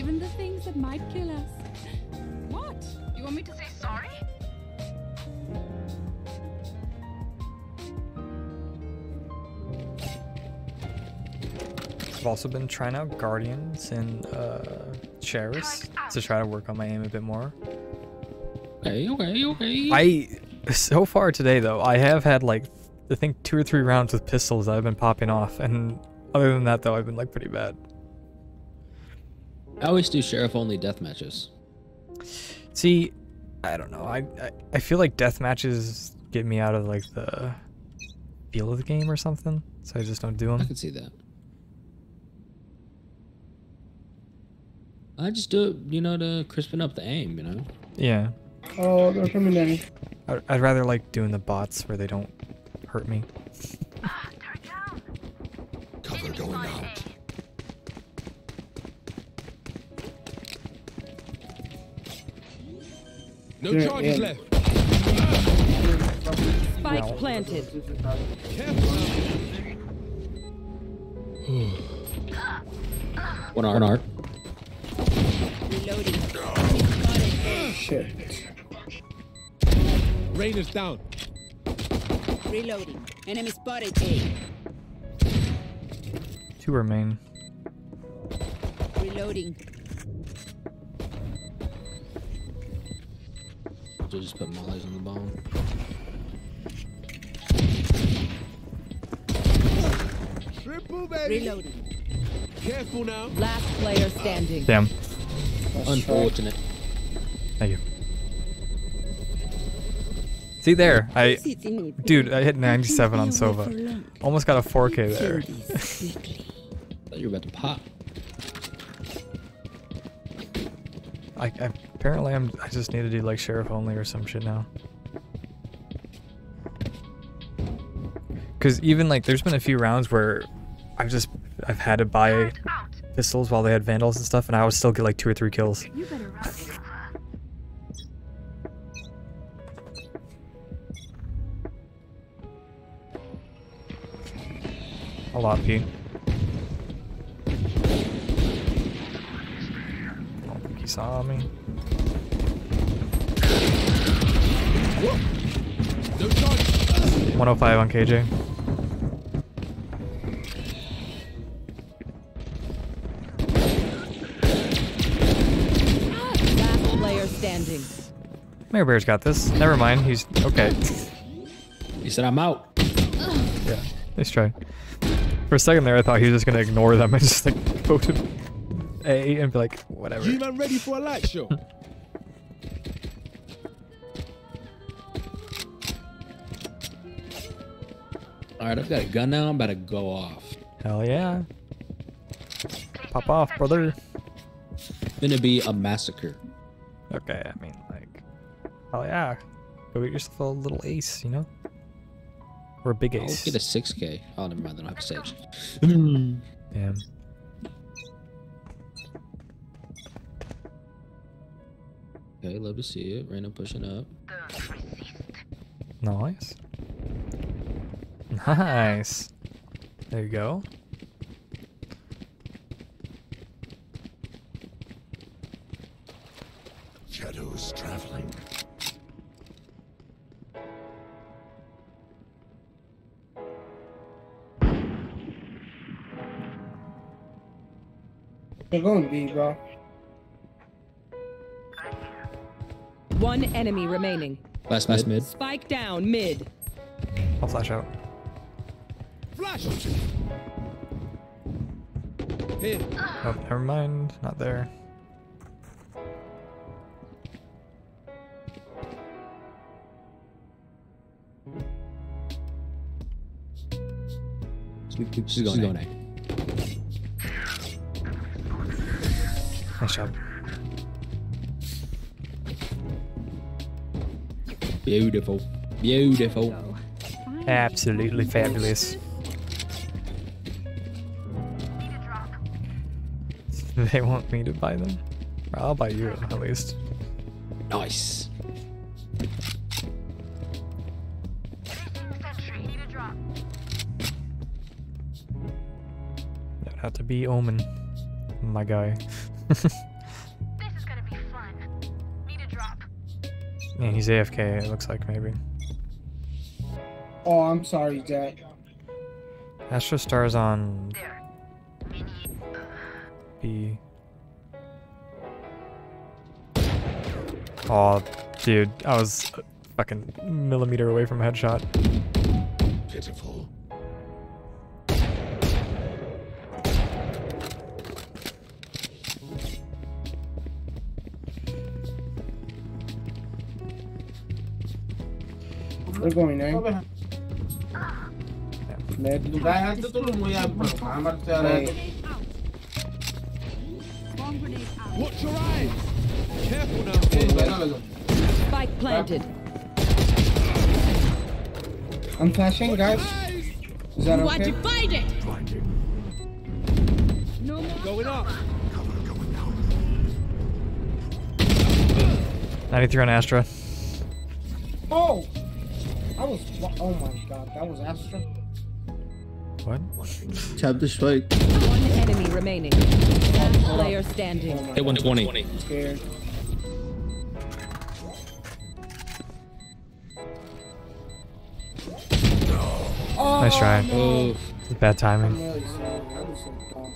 Even the things that might kill us. What? You want me to say sorry? I've also been trying out Guardians and uh, Cherish to try to work on my aim a bit more. Okay, okay, okay. I so far today though, I have had like I think two or three rounds with pistols that I've been popping off, and other than that though, I've been like pretty bad. I always do sheriff only death matches. See, I don't know. I, I I feel like death matches get me out of like the feel of the game or something, so I just don't do them. I can see that. I just do it, you know, to crispen up the aim, you know. Yeah, Oh, they're coming down. I, I'd rather like doing the bots where they don't hurt me. Cover going out. No Yeah, charges yeah. left. Spike No. planted. Careful One art. One art. Reloading. Shit. now. Rain is down. Reloading. Enemy spotted A. Two remain. Reloading. So just put mollies on the bomb. Triple, baby. Reloading. Careful now. Last player standing. Damn. Unfortunate. Thank you. See there, I dude, I hit 97 on Sova. Almost got a 4K there. Thought you were about to pop. I, I apparently I'm I just need to do like sheriff only or some shit now. Cause even like there's been a few rounds where I've just I've had to buy pistols while they had vandals and stuff, and I would still get like two or three kills. You better run. A lot, P. saw me. No 105 on KJ. Last player standing. Mayor Bear's got this. Never mind. He's okay. He said, I'm out. Yeah, nice try. For a second there, I thought he was just gonna ignore them and just like go to A and be like, whatever. G-Man ready for a light show. Alright, I've got a gun now. I'm about to go off. Hell yeah. Pop off, brother. Gonna be a massacre. Okay, I mean, like, hell yeah. Go get yourself a little ace, you know? Or a big I'll ace. get a 6k. Oh, never mind. They don't have a saves. Damn. Okay, love to see it. Random pushing up. Nice. Nice. There you go. Shadows traveling. They're going B, bro. One enemy remaining. Last last mid. Spike down mid. I'll flash out. Flash. Here. Oh, never mind. Not there. She's going, going A. Nice job. Beautiful. Beautiful. Absolutely fabulous. They want me to buy them? I'll buy you at least. Nice. That'd have to be Omen. my guy. Man, he's AFK. It looks like maybe. Oh, I'm sorry, Jack. Astro Star's on B. Oh, dude, I was a fucking millimeter away from a headshot. Pitiful. They're going A. Mid. Wait. Watch your eyes. Careful now. Spike planted. I'm flashing, guys. Is that okay? You Blinding. Going up. Cover going out. 93 on Astra. Oh! I was. Oh my god, that was Astra. What? Tap the spike. One enemy remaining. Last player standing. Oh my Hit 120. I'm scared. Oh, Nice try. Oh, Bad timing. really sorry. I was so dumb.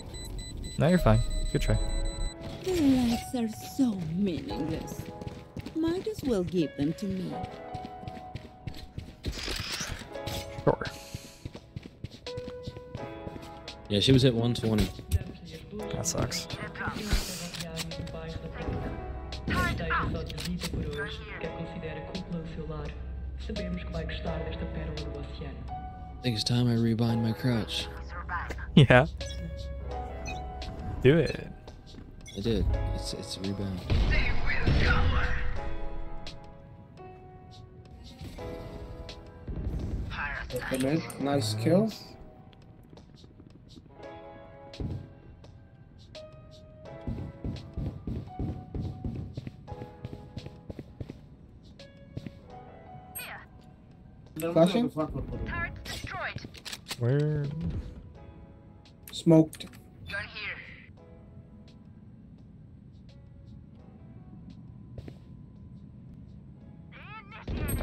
No, you're fine. Good try. Their lives are so meaningless. Might as well give them to me. Sure. yeah, she was hit 120. That sucks. I think it's time I rebind my crouch. Yeah. Do it. I did. It's it's a rebound. The mid. Nice kill. Flashing? Turret destroyed. Where? Smoked. Gun here.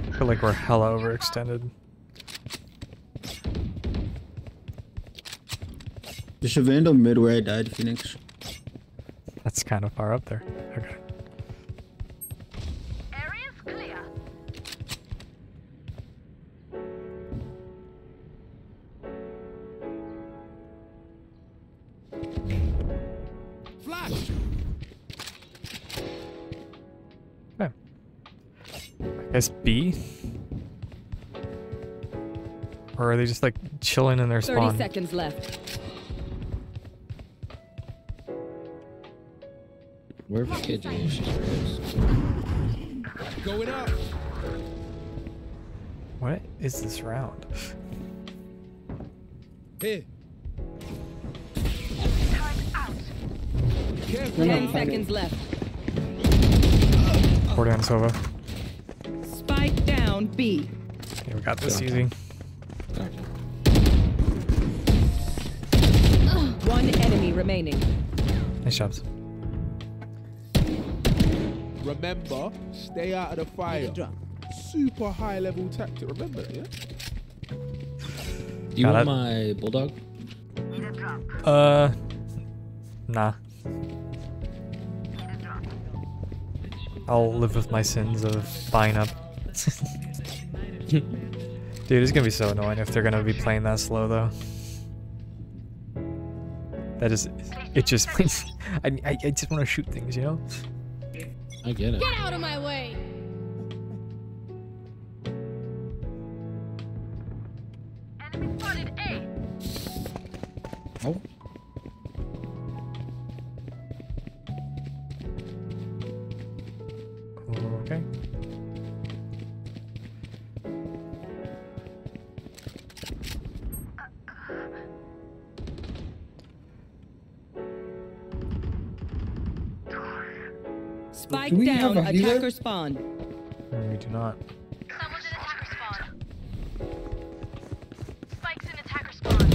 I feel like we're hella overextended. There's a vandal mid where I died, Phoenix. That's kind of far up there. Okay. Area's clear. Flash. Okay. I guess B? Or are they just like chilling in their 30 spawn? seconds left. Wherever kid is, she's raised. Going up. What is this round? Here. Time out. Careful. They're 10 not seconds left. 40 on Sova. Spike down B. Yeah, we got this easy. One enemy remaining. Nice jobs. Remember, stay out of the fire. Super high level tactic. Remember that, yeah? Do you Got want it. my bulldog? Uh, nah. I'll live with my sins of buying up. Dude, it's gonna be so annoying if they're gonna be playing that slow though. That is, it just I, I, I just want to shoot things, you know? I get it. Get Out of my way! Do we have down. a healer? Attacker spawn. We do not. Someone's in attacker spawn. Spike's in attacker spawn.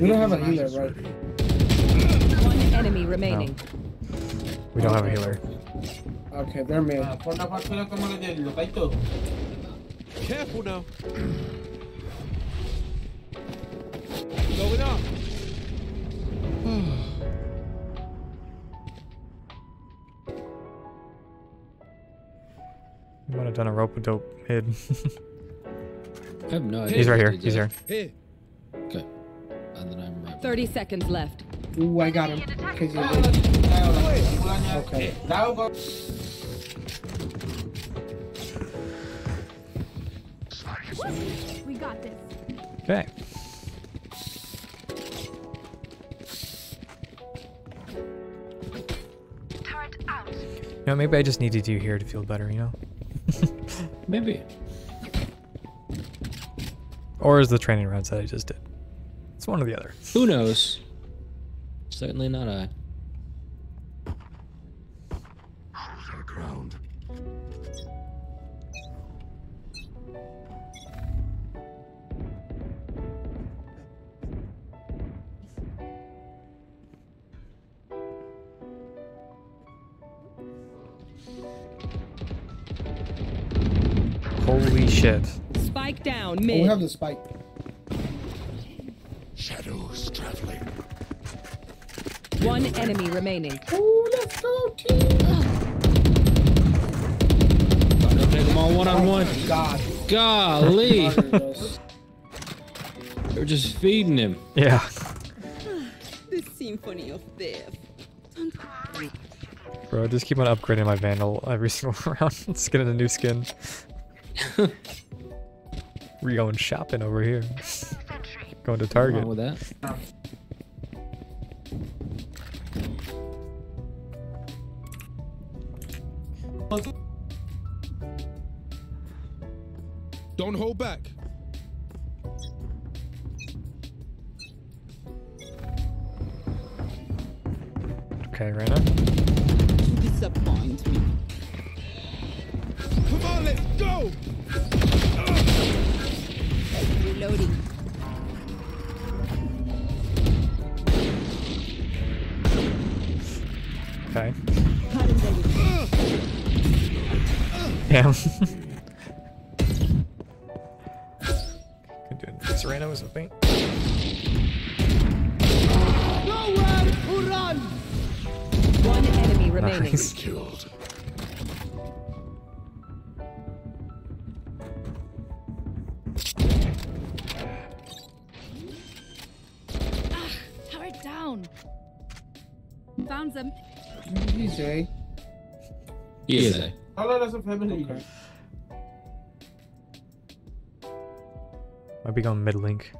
We don't have a healer, right? One enemy remaining. We don't have a healer. Okay, they're mid. Careful now. Done a rope dope mid. I have no idea. He's right here. He's here. Here. Okay. And then I'm right. 30 seconds left. Ooh, I got him. KZ oh. Okay. We got this. Okay. Turret out. You know, maybe I just needed you here to feel better, you know? Maybe. Or is the training rounds that I just did? It's one or the other. Who knows? Certainly not I. the spike. Shadows traveling. One enemy remaining. Ooh, let's go, team. I'm gonna take them all one on one. Oh God. Golly. Yes. They're just feeding him. Yeah. The symphony of death. Bro, just keep on upgrading my Vandal every single round. Let's get a new skin. We're going shopping over here. Going to What's Target. wrong with that? Don't hold back. Okay, Reyna. You disappoint me. Come on, let's go. Reloading. Okay. Damn. down. Found them. He's A. He is A. Okay. Might be going mid link.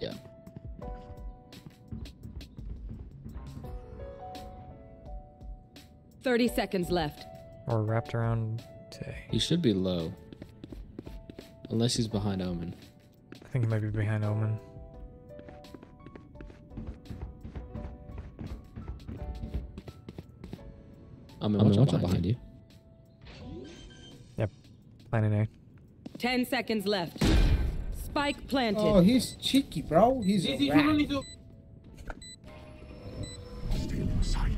Yeah. Thirty seconds left. Or wrapped around Tay. He should be low. Unless he's behind Omen. I think he might be behind Omen. Omen, watch out behind you. Yep. Planning A. Ten seconds left. Spike planted. Oh, he's cheeky, bro. He's a rat. Stealing sight.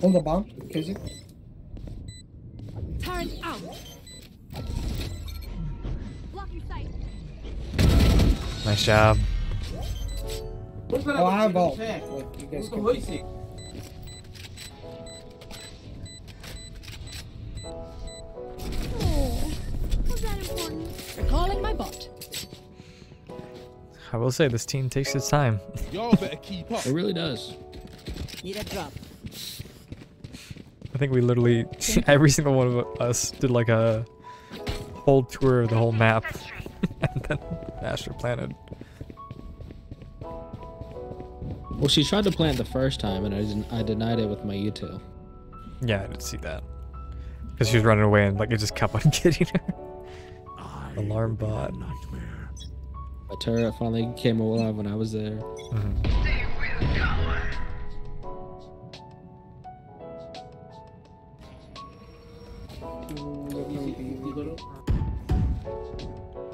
Hold the bomb. KZ. Turret out. Blocking sight. Nice job. Oh, I have all. Like, you guys can. Oh, was that important? Recalling my bot. I will say this team takes its time. Y'all better keep up. It really does. Need a drop. I think we literally every single one of us did like a whole tour of the whole map and then Asher planted. Well, she tried to plant the first time, and I didn't. I denied it with my util. Yeah, I did see that. Because she was running away and like it just kept on getting her. Alarm bot. nightmare. My turret finally came alive when I was there. Mhm. Ooh,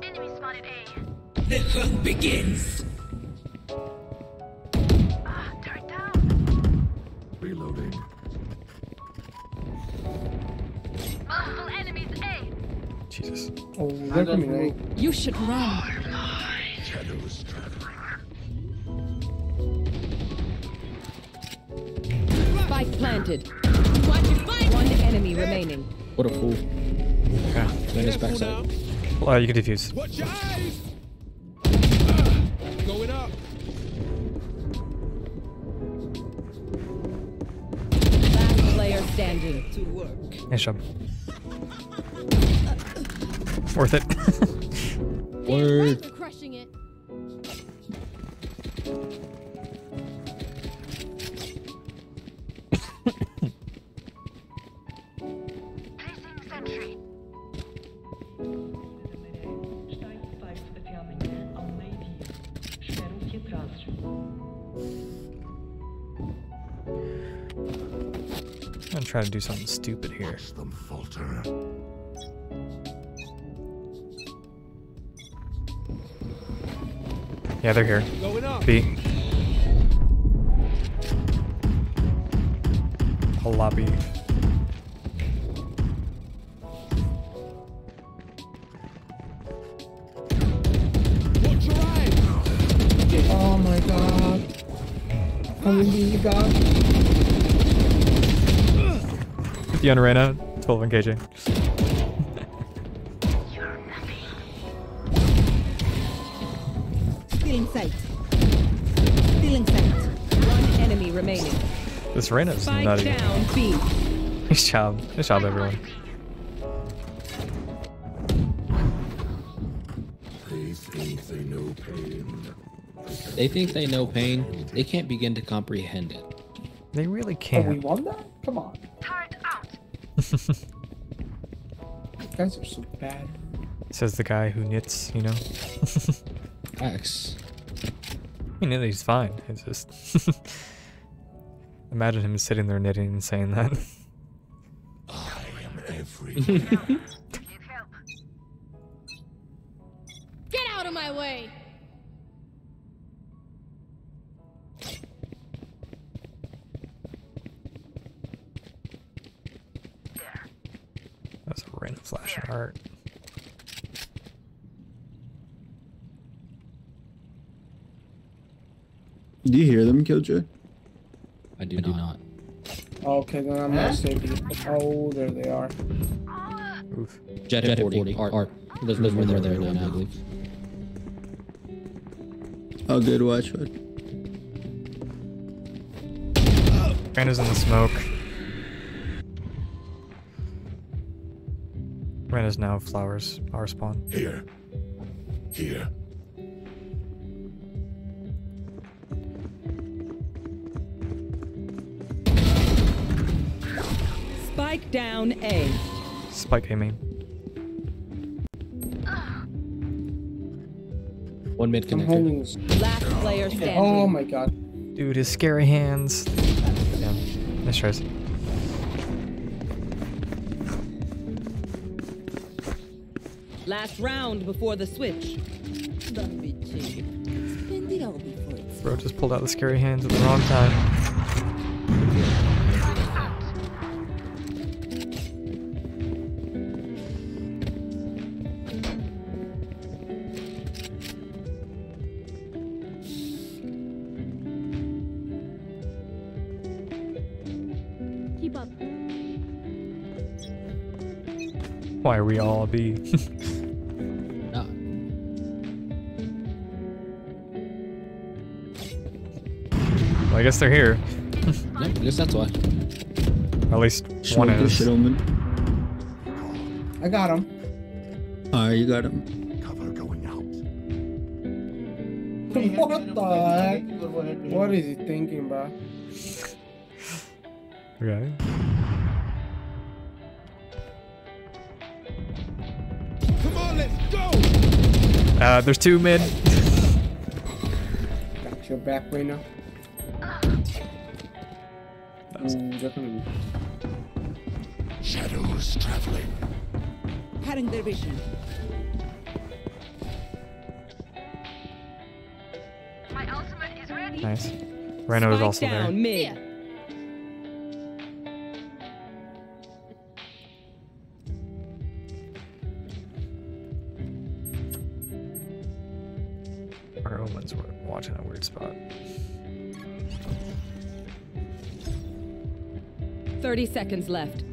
Enemy spotted A. The hunt begins. Ah, turret down. Reloading. Multiple enemies A. Jesus. Oh, they're coming right. You should run. Shadows. Spike planted. One enemy remaining. What a fool. Yeah. Then his Careful now. backside. Uh, you can defuse. Watch your eyes. Ah, going up. Last player standing. To work. Nice job. Worth it. Word. crushing it. Try to do something stupid here. Watch them falter. Yeah, they're here. Going up. B. A lobby. Watch your eyes. Oh my god. Coming to you, God. 50 on Arena, 12 on KJ. You're nothing. Stealing sight. Stealing sight. One enemy remaining. This Reyna's Spike nutty. down B. Nice job. Nice job, everyone. They think they know pain. They think they know pain. They can't begin to comprehend it. They really Oh, we can't. won that? Come on. Turret out. You guys are so bad. Says the guy who knits, you know? X. I mean, he's fine. It's just. Imagine him sitting there knitting and saying that. I am everywhere. random flash of art. Do you hear them, Killjoy? I do not. Okay, then I'm gonna save you. Oh, there they are. Oof. Jett, Jett 40. Art. Art. There's, there's one more there now, I believe. Oh, good. Watch. Watch. Reyna's in the smoke. Reyna's now flowers, our spawn. Here. Here. Spike down A. Spike A main. One mid I'm connector. holding this. Last player oh standing. Oh my god. Dude, his scary hands. Yeah, nice tries. Last round before the switch. Don't be cheap. Spend it all before it's Bro just pulled out the scary hands at the wrong time. Keep up. Why are we all B? well, I guess they're here. no, I guess that's why. At least one Smoke this is. shit, Omen. I got him. Alright, you got him. Cover going out. what the heck? What is he thinking, bro? Okay. Come on, let's go. Uh, there's two mid. Got your back right now. Ooh, they're gonna be Shadows traveling. Cutting their vision. My ultimate is ready. Nice. Reno is Spike also there. down mid. Seconds left.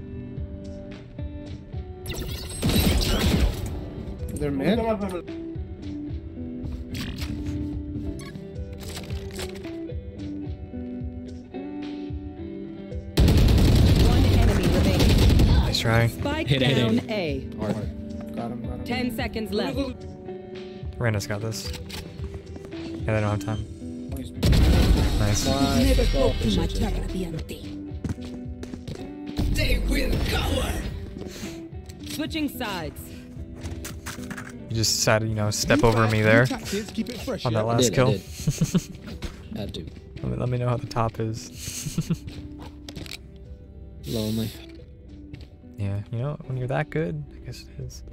They're mid. One enemy remaining. Nice try. Spike Hit, hit, down hit. A. Got him, got him. Ten seconds left. Reno's got this. Yeah, they don't have time. Nice. Never Switching sides. You just decided, you know, step over me there tactics, keep it fresh. on that last did, I kill. did. Had to. let, me, let me know how the top is. Lonely. yeah, you know, when you're that good, I guess it is.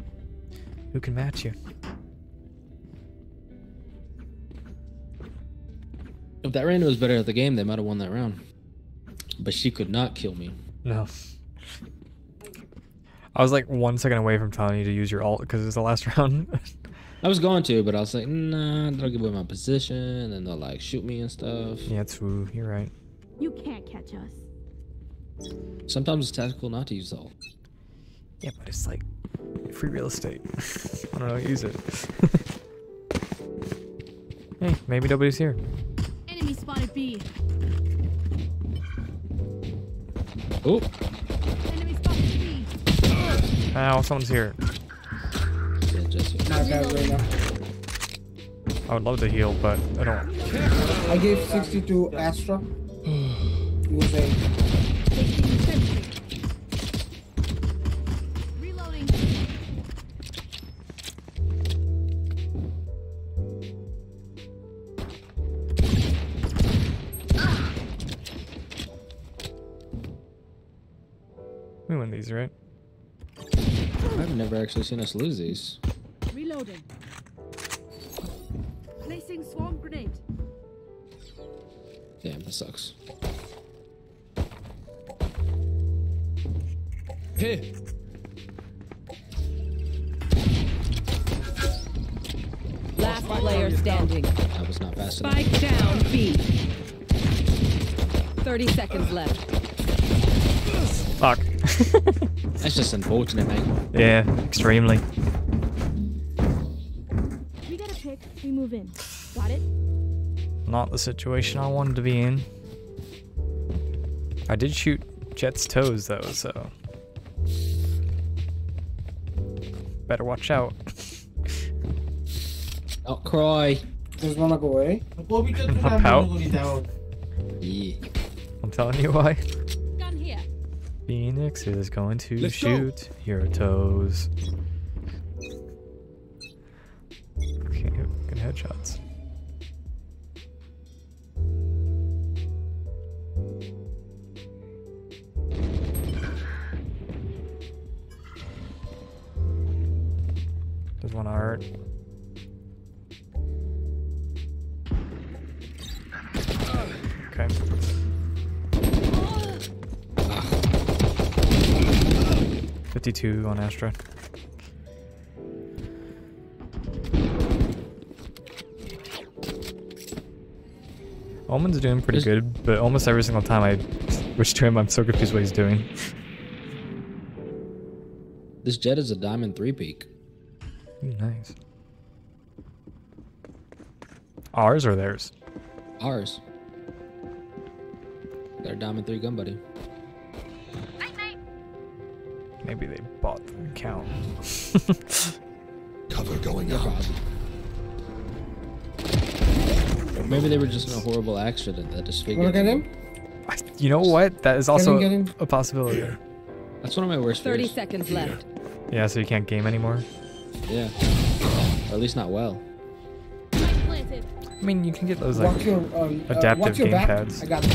Who can match you? If that random was better at the game, they might have won that round. But she could not kill me. No. I was like one second away from telling you to use your alt because it's the last round. I was going to, but I was like, nah, they'll give away my position, and they'll like shoot me and stuff. yeah, true. You're right. You can't catch us. Sometimes it's tactical not to use the ult. Yeah, but it's like free real estate. I don't know, use it. hey, maybe nobody's here. Enemy spotted B. Oh, Enemy spotted B. Ow, someone's here. yeah, Jesse. My bad, Reyna. I would love to heal, but I don't. I gave 60 to Astra. It was a Reloading. We win these, right? I've never actually seen us lose these. Reloading. Placing swarm grenade. Damn, that sucks. Hey! Last player standing. That was not fast enough. Spike down B. Thirty seconds left. Fuck. That's just unfortunate, man. yeah, extremely. We got a pick. We move in. Got it? Not the situation I wanted to be in. I did shoot Jett's toes though, so better watch out. Oh, cry. Just wanna go away. Hop out. Yeah. I'm telling you why. Phoenix is going to Let's go. shoot your toes. Okay, good headshots. There's one art. Okay. Fifty-two on Astra. Omen's doing pretty good, but almost every single time I switch to him, I'm so confused what he's doing. This Jett is a diamond three peak. Ooh, nice. Ours or theirs? Ours. Got a diamond three gun buddy. Night night. Maybe they bought the account. Cover going No out. maybe they were just in a horrible accident that Wanna disfigured. get them. him? I- you know what? That is also get him? a possibility. That's one of my worst Thirty fears. seconds left. Yeah, so you can't game anymore. Yeah. Or at least not well. I mean, you can get those like. Your um, uh, adaptive watch your game back. pads. I got it.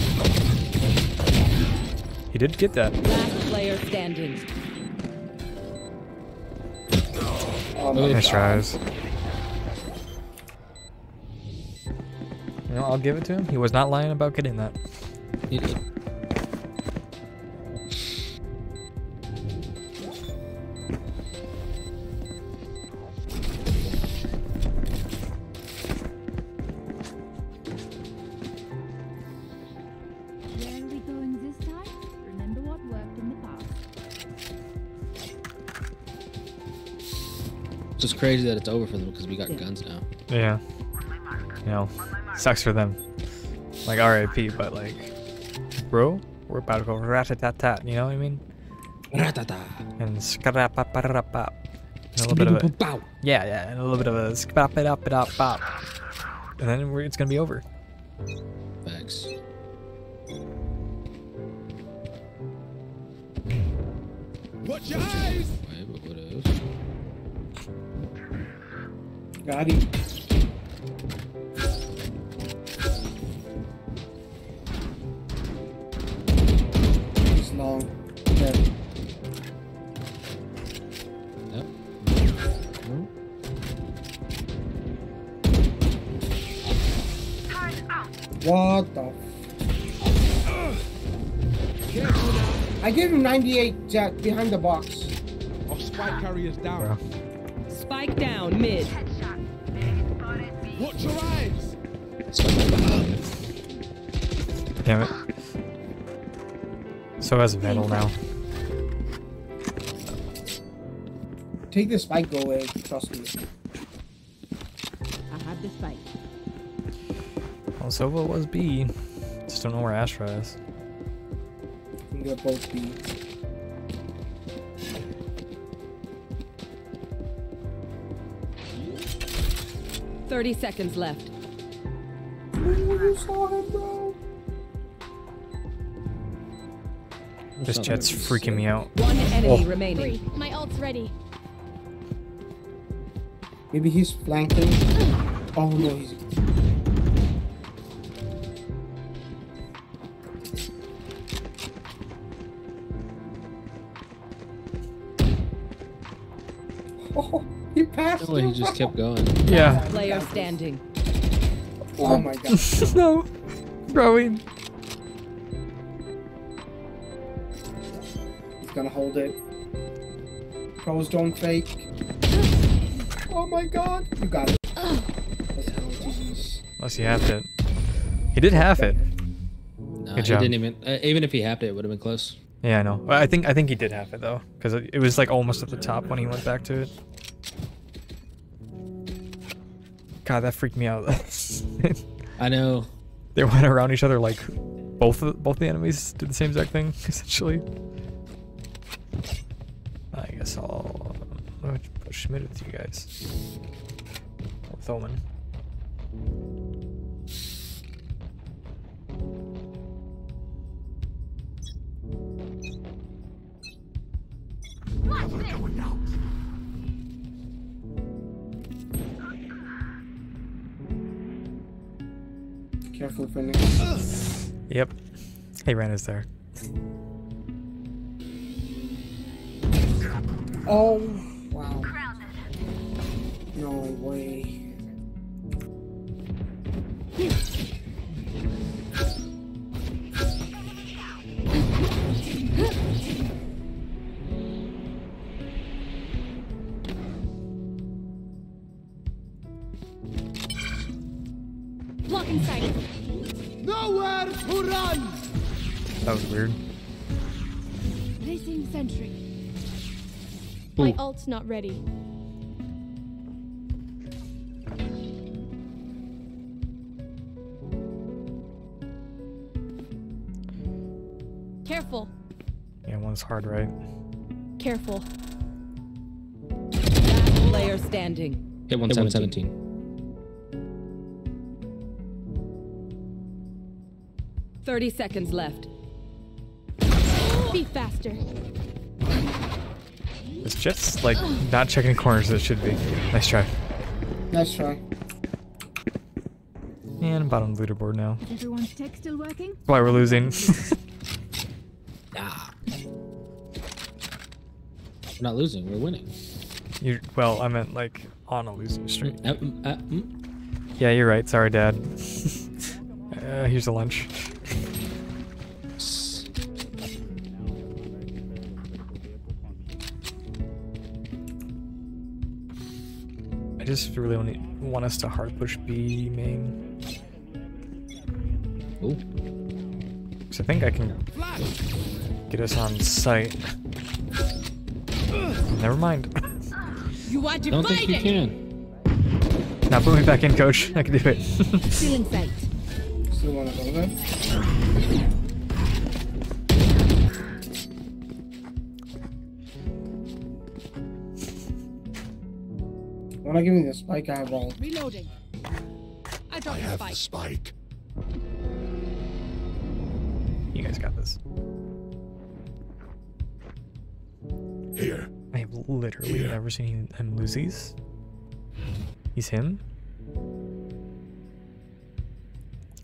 He did get that. Last player standing. Oh my Nice tries. You know, I'll give it to him. He was not lying about getting that. He did. Crazy that it's over for them because we got guns now. Yeah. You know, sucks for them. Like RIP, but like, bro, we're about to go rat-a-tat-tat, you know what I mean? Ratata. And skrapapapapap. And a little bit of a, yeah, yeah, and a little bit of a skrapapapapap. And then we're, it's gonna be over. Facts. Watch your eyes! Got him. He's long. Dead. Yep. Turn. What the? F- I gave him 98 Jett behind the box. Our spike carriers down. Spike down mid. Headshot. Watch your eyes! Damn it. So has Vandal now. Take the spike, away. Trust me. I have the spike. Well, Sova was B. Just don't know where Astra is. You can get both B. Thirty seconds left. Ooh, saw him, bro. This Jett's freaking me out. One enemy Oh. remaining. Three. My ult's ready. Maybe he's flanking. Oh no, he's. He. He just kept going. Yeah. Player standing. Oh my god. no. Growing. He's gonna hold it. Pros don't fake. Oh my god. You got it. Let's go, Jesus. Unless he halved it. He did half it. Nah, Good he job. didn't even. Uh, even if he halved it, it would have been close. Yeah, I know. I think I think he did half it though, because it, it was like almost at the top when he went back to it. God, that freaked me out. I know. they went around each other like both of, both the enemies did the same exact thing essentially. I guess I'll push mid with you guys. With Omen. Never going out. Careful, Phoenix. Yep. Hey, Ren is there. Oh, wow. No way. That was weird. Placing sentry. My ult's not ready. Careful. Yeah, one's hard, right? Careful. Last player standing. Hit 117. Thirty seconds left. Be faster. This Jett's like not checking corners as it should be. Nice try. Nice try. And bottom of the leaderboard now. Is everyone's tech still working? That's why we're losing. Nah. We're not losing. We're winning. You well, I meant like on a losing streak. Uh, mm, uh, mm. Yeah, you're right. Sorry, Dad. uh, here's a lunch. Just really want, want us to hard push B main. Ooh. Cause I think I can get us on site. Never mind. You want to Don't fight think you it? can. now put me back in, coach. I can do it. Still in sight. Still wanna go there? Wanna give me the spike eyeball? Reloading. I I dropped the have the spike. spike. you guys got this. Here. I have literally Here. never seen him lose these. He's him.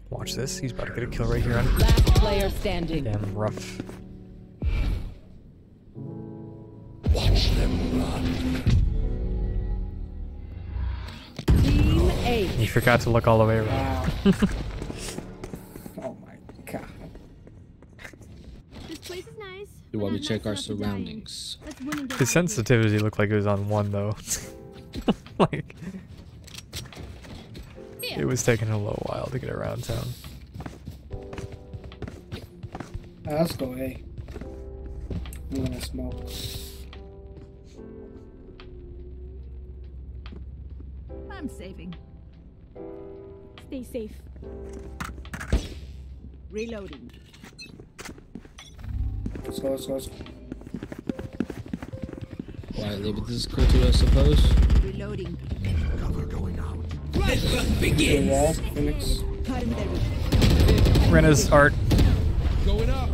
Watch this. He's about to get a kill right here on Last player standing. damn rough. Watch them run. Eight. He forgot to look all the way around. Wow. oh my god. This place is nice. Do while but we I'm check our set up to dying. surroundings. Let's win and get out His sensitivity looked like it was on one though. like it was taking a little while to get around town. Ah, let's go A. I'm gonna smoke. I'm saving. Stay safe. Reloading. Let's go, let's go, let's go. Quietly, but this is cool too, I suppose. Reloading. Cover going out. The hunt The begins. wall, Phoenix. Reyna's art. Going up.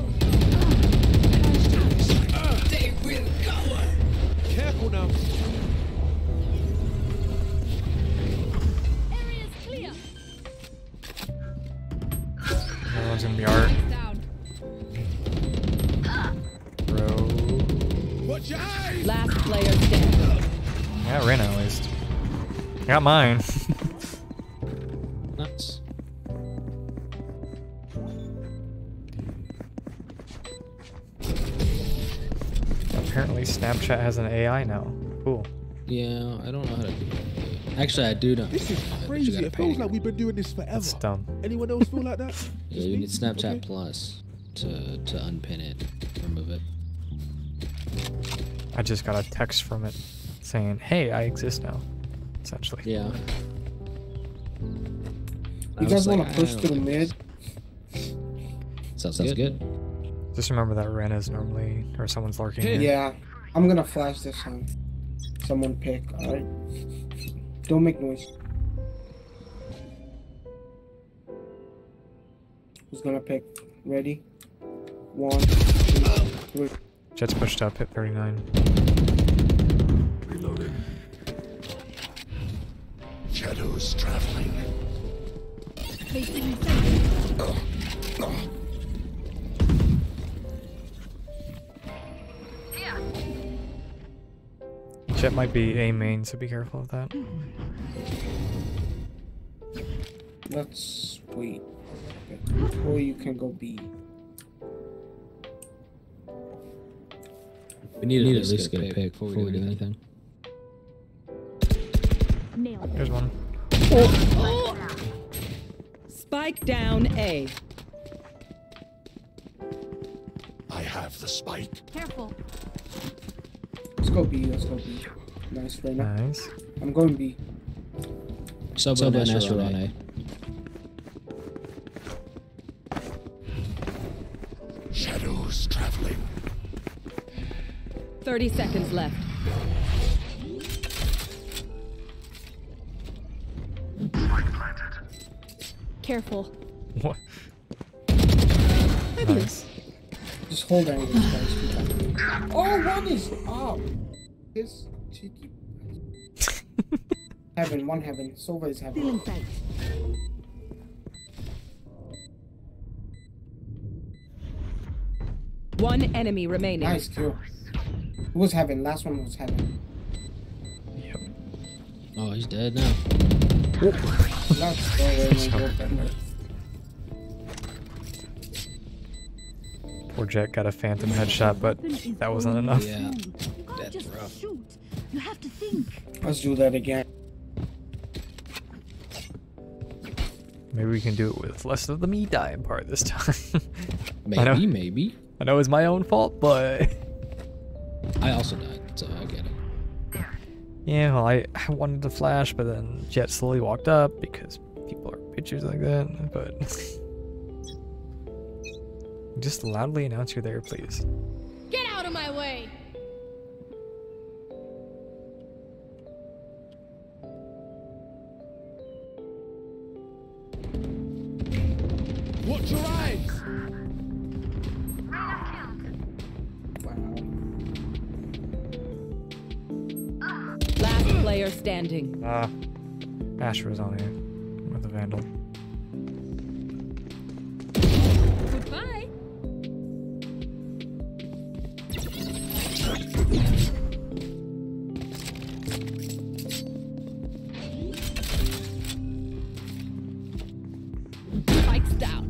They will cower. Careful now. I got mine. Nuts. Apparently Snapchat has an AI now. Cool. Yeah, I don't know how to do that. Actually, I do know. This is how to do it, but you crazy. It feels like we've been doing this forever. That's dumb. Anyone else feel like that? Yeah, you need Snapchat Okay. Plus to to unpin it, remove it. I just got a text from it saying, "Hey, I exist now." Essentially. Yeah. You guys wanna push I to the mid? Sounds, Sounds good. good. Just remember that Ren is normally or someone's lurking. Hey. Yeah. I'm gonna flash this one. Someone pick, alright? Don't make noise. Who's gonna pick? Ready? One, two, three. Jett's pushed up, hit 39. Shadows traveling. Placing sight. Jett might be A main, so be careful of that. Let's wait. Okay. Or you can go B. We need, to at least get a pick before we do anything. Nailed it. There's one. Spike down A. I have the spike. Careful. Let's go B, let's go B. Nice, Reyna. Nice. I'm going B. Sub, Sub and and Asher Asher on on A. Shadows traveling. 30 seconds left. Careful. What? Nice. Just hold on, guys. Oh, one is up. This cheeky. heaven, one heaven. Sova is heaven. in sight. One enemy remaining. Nice kill. Who was heaven? Last one was heaven. Yep. Oh, he's dead now. Let's go away, my girlfriend. Poor Jett got a phantom headshot, but that wasn't enough. Yeah, You can't that's just rough. shoot. You have to think. Let's do that again. Maybe we can do it with less of the me dying part this time. I know. Maybe, maybe. I know it's my own fault, but I also died, so I get it. Yeah, well, I, I wanted to flash, but then Jett slowly walked up because people are pictures like that. But just loudly announce you're there, please. Player standing. Ah, Asher was on here with the Vandal. Goodbye! Down.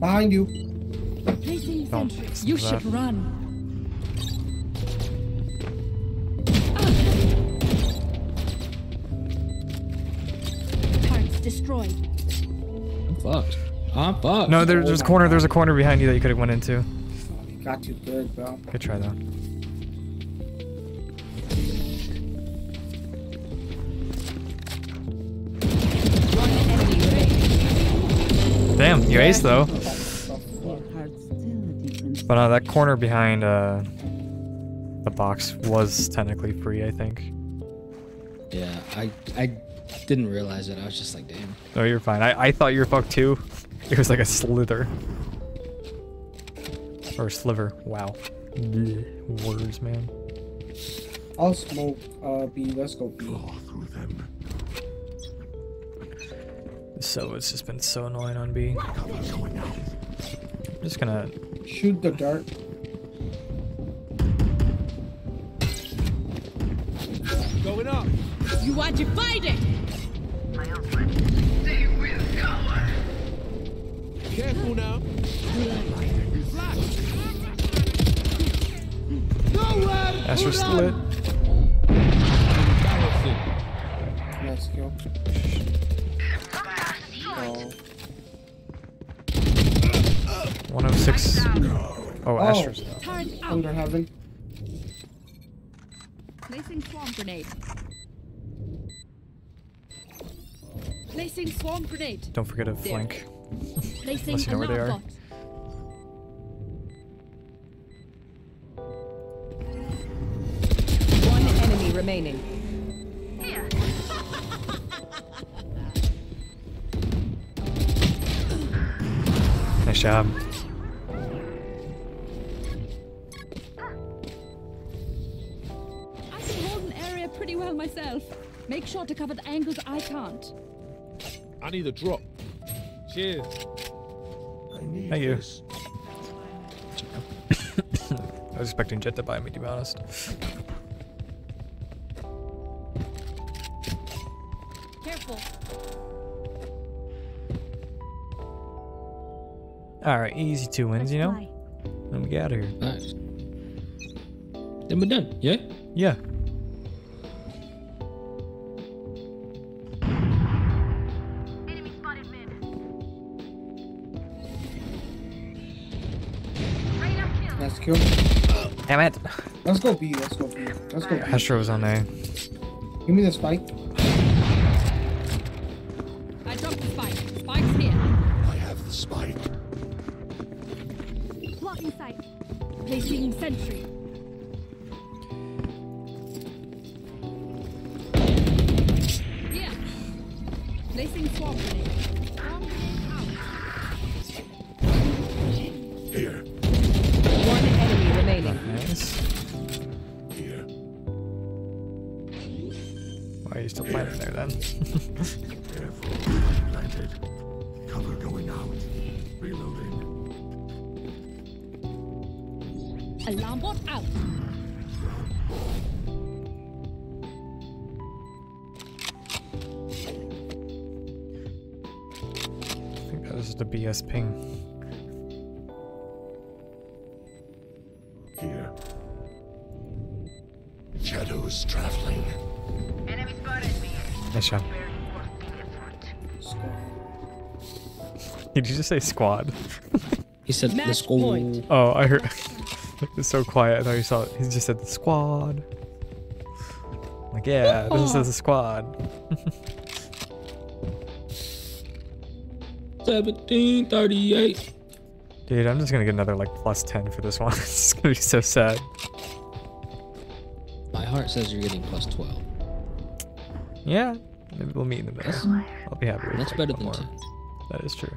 Behind you. Placing Don't You to should that. run. Parts destroyed. I'm fucked. I'm fucked. No, there, there's a corner. There's a corner behind you that you could have went into. Got you good, bro. Good try though. One enemy remaining. Damn, you ace though. But uh, that corner behind uh, the box was technically free, I think. Yeah, I I didn't realize it. I was just like, damn. No, you're fine. I, I thought you were fucked too. It was like a slither. Or a sliver. Wow. Bleh. Words, man. I'll smoke uh, B. Let's go B. Go through them. So it's just been so annoying on B. Cover going out. I'm just gonna. Shoot the dart. Going up. You are divided! My outfit stay with going! Careful now. Asher split. Balancing. Let's go. Oh. 106. Oh, oh, oh. Asher's. Turret. Under heaven. Placing swarm grenade. Placing swarm grenade. Don't forget to flank. Placing Unless you know where they are. bot. One enemy remaining. Nice job. Make sure to cover the angles I can't. I need a drop. Cheers. I need Thank you. this. I was expecting Jett to buy me, to be honest. Careful. Alright, easy two wins, you know? Then we get out of here. Nice. Then we're done. Yeah. Yeah. Kill. Damn it. Let's go B. Let's go B. Let's go B. Astra was on A. Give me the spike. Say squad? He said the Match school. point. Oh, I heard. it's so quiet. I thought you saw it. He just said the squad. Like, yeah, this is the squad. Seventeen thirty-eight. Dude, I'm just gonna get another like plus 10 for this one. it's gonna be so sad. My heart says you're getting plus twelve. Yeah, maybe we'll meet in the middle. I'll be happy with That's better than more. ten. That is true.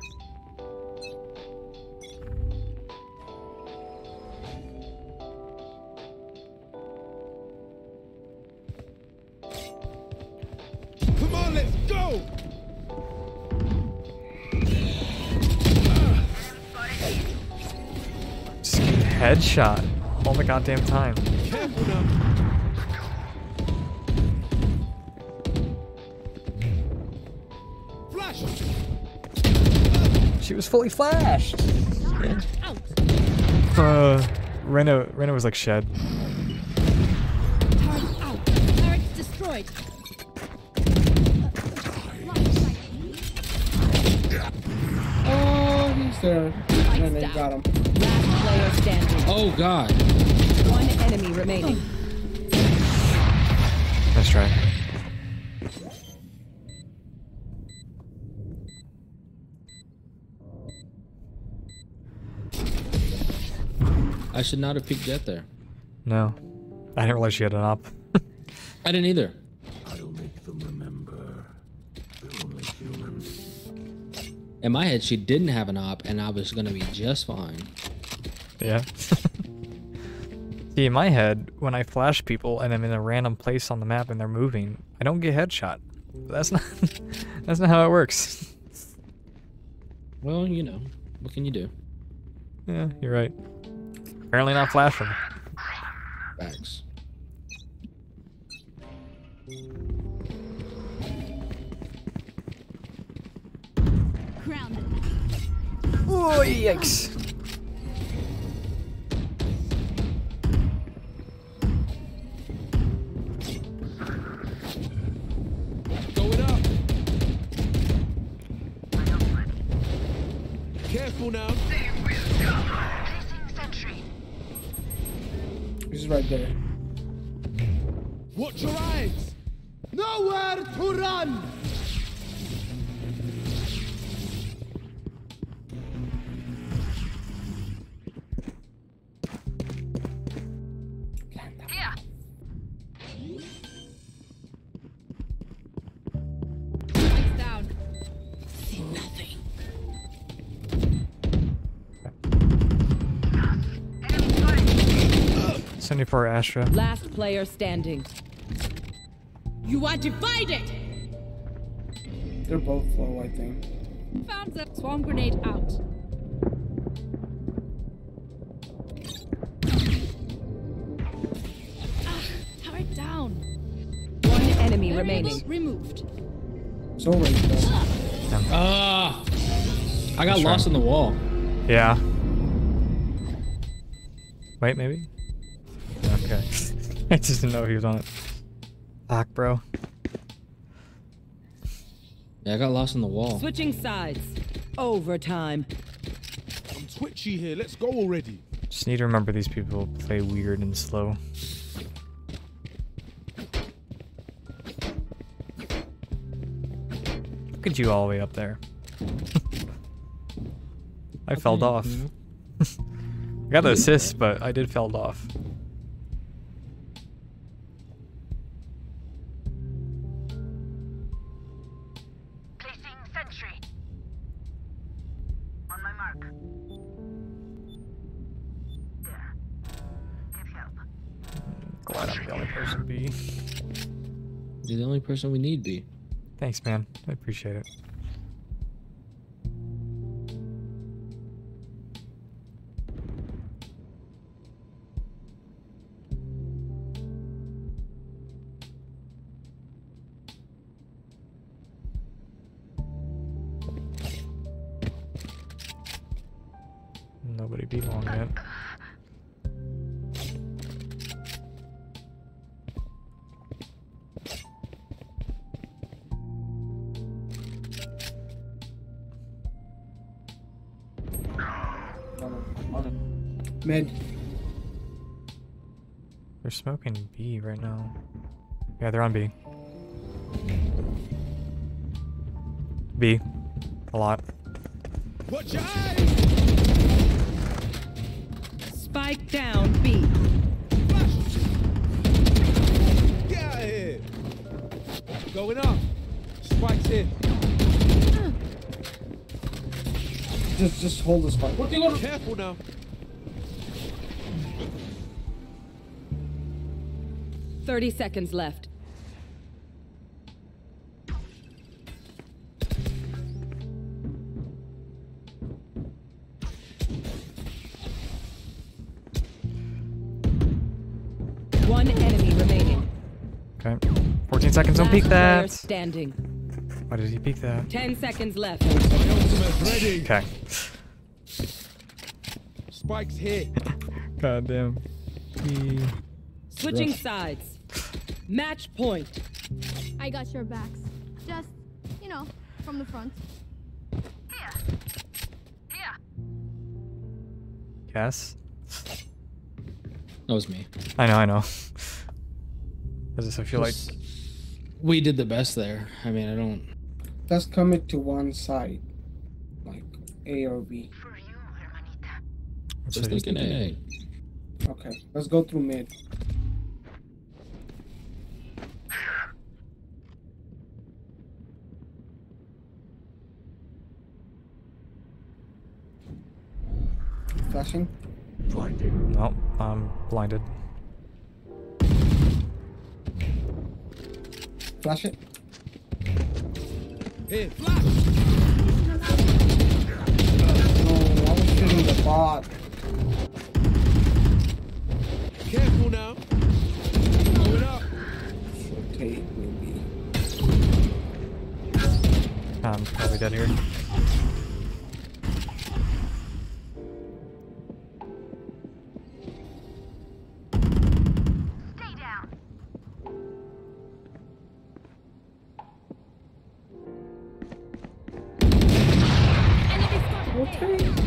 Headshot all the goddamn time. Careful now. Flash! She was fully flashed. Out. Uh, Reyna, Reyna was like shed. Turret out. Turret destroyed. Oh, he's there. And they got him. Last player standing. Oh God. One enemy remaining. Nice try. I should not have picked Jett there. No, I didn't realize she had an op. I didn't either. I'll make them remember. They're only human. In my head, she didn't have an op, and I was gonna be just fine. Yeah. See, in my head, when I flash people and I'm in a random place on the map and they're moving, I don't get headshot. That's not. that's not how it works. Well, you know, what can you do? Yeah, you're right. Apparently not flashing. Facts. Crown. Oh yikes! Careful now. Placing sentry. He's right there. Watch your eyes. Nowhere to run. 74 Astra. Last player standing. You are divided. They're both low, I think. Found the swarm grenade out. Ah, turret down. One enemy Variable remaining. Removed. So right there. Ah! I got That's lost right. in the wall. Yeah. Wait, maybe? Okay. I just didn't know he was on it. Fuck, bro. Yeah, I got lost in the wall. Switching sides. Overtime. I'm twitchy here. Let's go already. Just need to remember these people play weird and slow. Look at you all the way up there. I fell off. Mm-hmm. I got the assist, but I did fell off. Only person we need, be. Thanks, man. I appreciate it. They're smoking B right now. Yeah, they're on B. B. A lot. Watch your eyes! Spike down B. Get out of here! Going up. Spike's here. Just just hold the spike. What do you want? Careful now. Thirty seconds left. One enemy remaining. Okay. 14 seconds, don't Last peek player that! Standing. Why did he peek that? Ten seconds left. Okay. Spike's hit. God damn. B. Switching sides. Match point. I got your backs. Just, you know, from the front. Here. Here. Yes? That was me. I know, I know. I just I feel like We did the best there. I mean, I don't. Let's commit to one side, like A or B. Just thinking A. Okay, let's go through mid. Flashing. no, I'm blinded. Flash it. Here, flash. No, I was shooting the bot. Careful now. Going up. Rotate maybe. I'm probably dead here.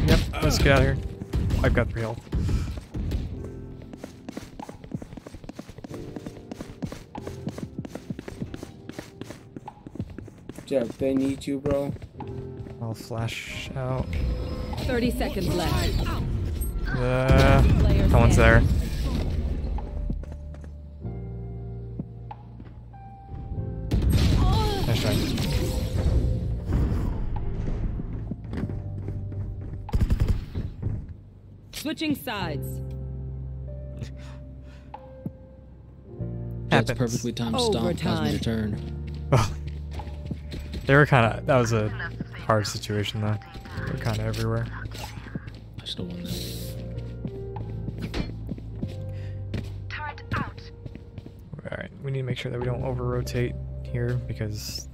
Yep, let's get out of here. I've got three health. Jeff, they need you, bro. I'll flash out. Thirty seconds left. Uh, Player no one's there. Switching sides. That's perfectly timed stomp. Caused me to Overtime. Oh. turn. They were kind of. That was a hard situation though. They're kind of everywhere. I still won that. Turret out. All right, we need to make sure that we don't over rotate here because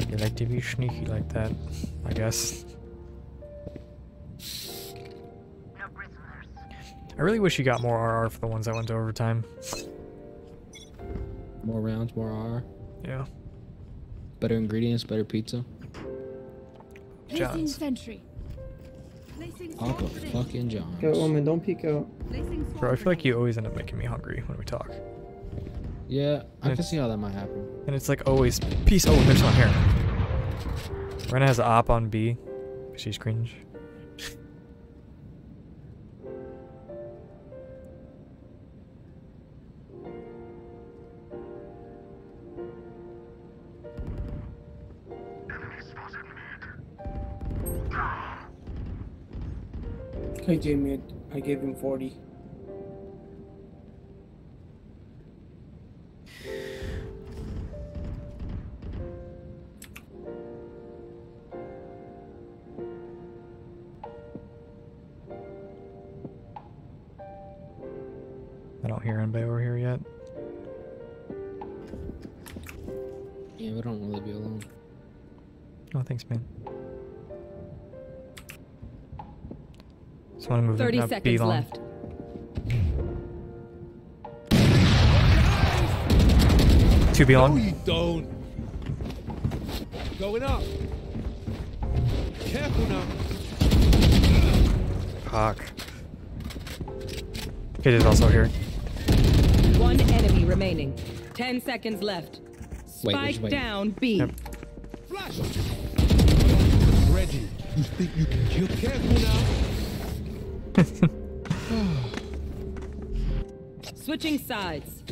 they like to be sneaky like that. I guess. I really wish you got more RR for the ones that went to overtime. More rounds, more RR. Yeah. Better ingredients, better pizza. Placing John's. sentry. Placing Papa fucking John. Go, woman, don't peek out. Bro, I feel like you always end up making me hungry when we talk. Yeah, I can see how that might happen. And it's like always peace. Oh, there's one here. Reyna has a op on B. She's cringe. KJ mid. I gave him 40. I don't hear anybody over here yet. Yeah, we don't really be alone. Oh, thanks, man. Someone moving 30 up B seconds long. left. Two B No, long. you don't. Going up. Careful now. Fuck. Kid is also here. One enemy remaining. 10 seconds left. Spike which way? down B. Yep. Flash. Ready. You think you can kill? Careful now. Switching sides.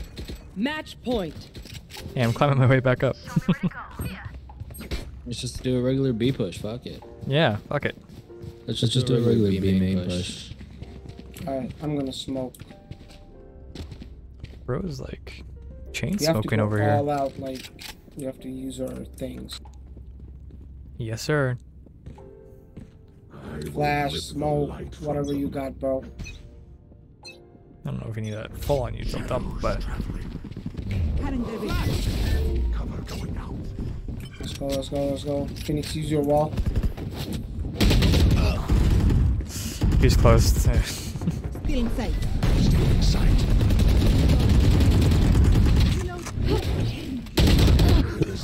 Match point. Yeah, I'm climbing my way back up. Let's just do a regular B push. Fuck it. yeah, fuck it. Let's just, just do a regular B main push. Alright, I'm gonna smoke. Bro's like chain We have to smoking go over all here. out, like, we have to use our things. Yes, sir. I Flash, smoke, whatever you got, bro. I don't know if you need that full on you jumped up, but Cover going out. Let's go, let's go, let's go. Phoenix, use your wall. he's close. Still inside. Sight.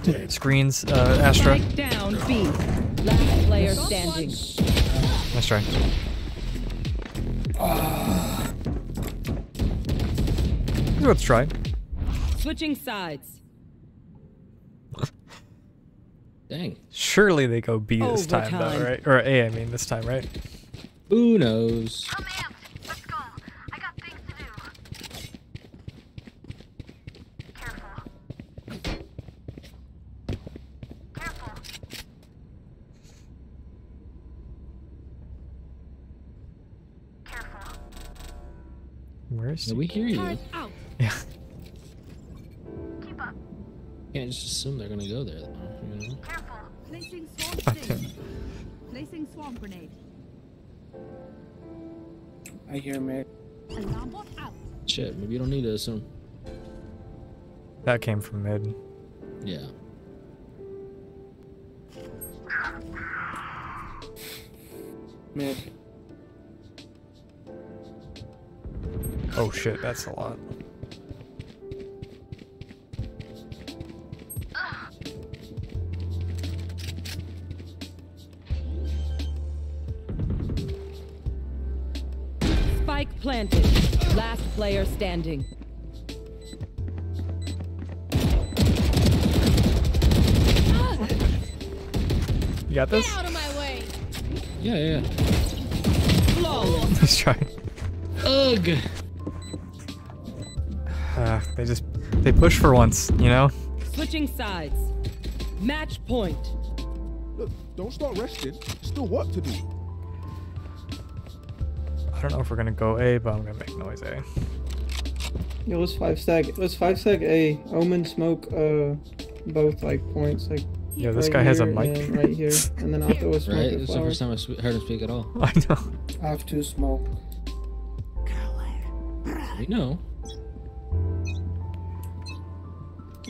Is. Screens, uh, Astra. Down B. Last player standing. Nice try. Let's try. Switching sides. Dang. Surely they go B oh, this time, though, right? Or A, I mean, this time, right? Who knows? Oh, Let's go. I got things to do. Careful. Careful. Careful. Where is Yeah, we hear you. Turret. Yeah. Keep up. Can't just assume they're gonna go there. Though, you know? Careful. Placing swarm grenade. Placing swarm grenade. I hear me. Alarm bot out. Shit, maybe you don't need to assume. That came from mid. Yeah. Mid. Oh shit, that's a lot. Spike planted. Last player standing. You got this? Out of my way. Yeah, yeah. yeah. Flawless. Let's try. Ugh. They just they push for once, you know. Switching sides. Match point. Look, don't start resting. Still work to do. I don't know if we're gonna go A, but I'm gonna make noise A. It was five stack. It was five stack A. Omen smoke. Uh, both like points. Like Yeah, this right guy has a mic. and right here, and then Alpha was Right? smoking It's the first time I sp- heard him speak at all. I know. I have two smoke. We know.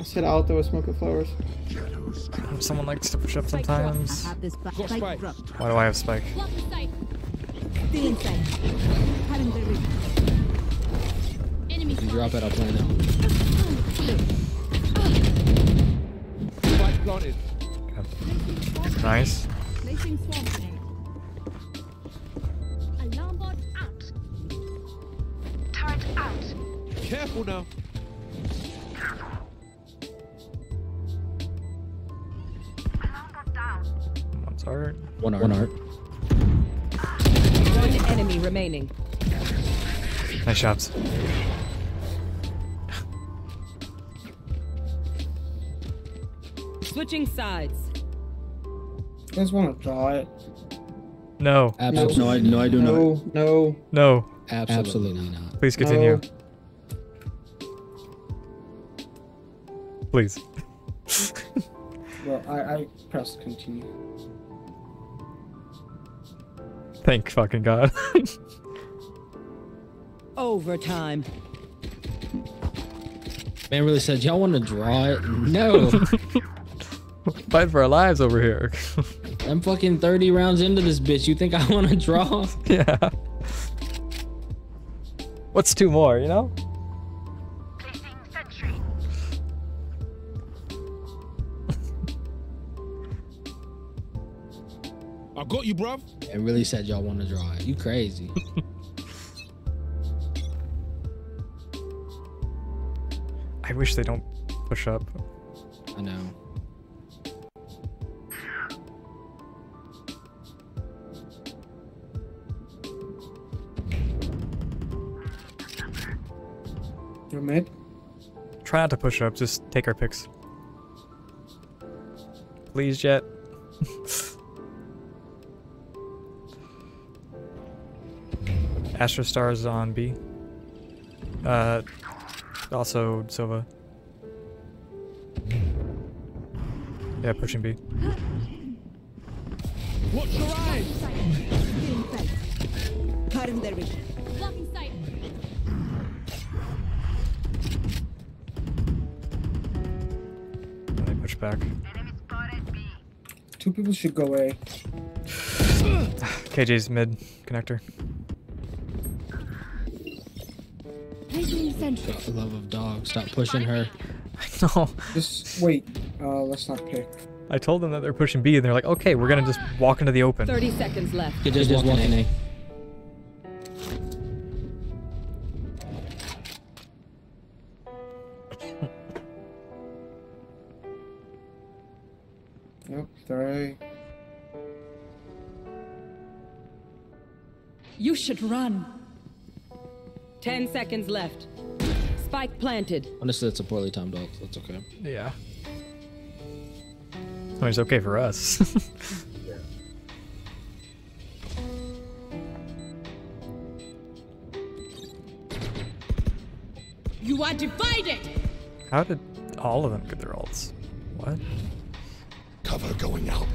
I said Alpha was smoking flowers. Someone likes to push up Spike drop. I sometimes. have this back. Got Spike spike. drop. Why do I have spike? Block the sight. Still inside. Calendar ready. Enemy If you spotted. drop it, I'll plant it. Spike planted. Nice. Placing swarm grenade. Alarm bot out. Turret out. Careful now. One art. One art. One enemy remaining. Nice shots. Switching sides. You guys want to draw it? No. Absolutely. No, I no, I do not. No, no. No. Absolutely not. Please continue. No. Please. Well, I, I pressed continue. Thank fucking god. Overtime. Man really said, y'all want to draw it? No. Fight for our lives over here. I'm fucking 30 rounds into this bitch. You think I want to draw? yeah. What's two more, you know? I got you, bruv. It really said y'all want to draw it. You crazy. I wish they don't push up. I know. You're mid. Try not to push up, just take our picks. Please, Jett. Astro Stars on B. Uh, also Silva. Yeah, pushing B. Watch your eyes. Cutting their vision. Blocking sight. And they push back. Two people should go A. KJ's mid connector. Placing sentry. For the love of dog, stop pushing her. No. Just wait. Uh, let's not pick. I told them that they're pushing B, and they're like, okay, we're gonna just walk into the open. 30 seconds left. You're just, just walking walking A. Yep, three. You should run. 10 seconds left. Spike planted. Honestly, it's a poorly timed ult, so it's okay. Yeah. Oh, I mean, it's okay for us. You are divided. How did all of them get their ults? What? Cover going out.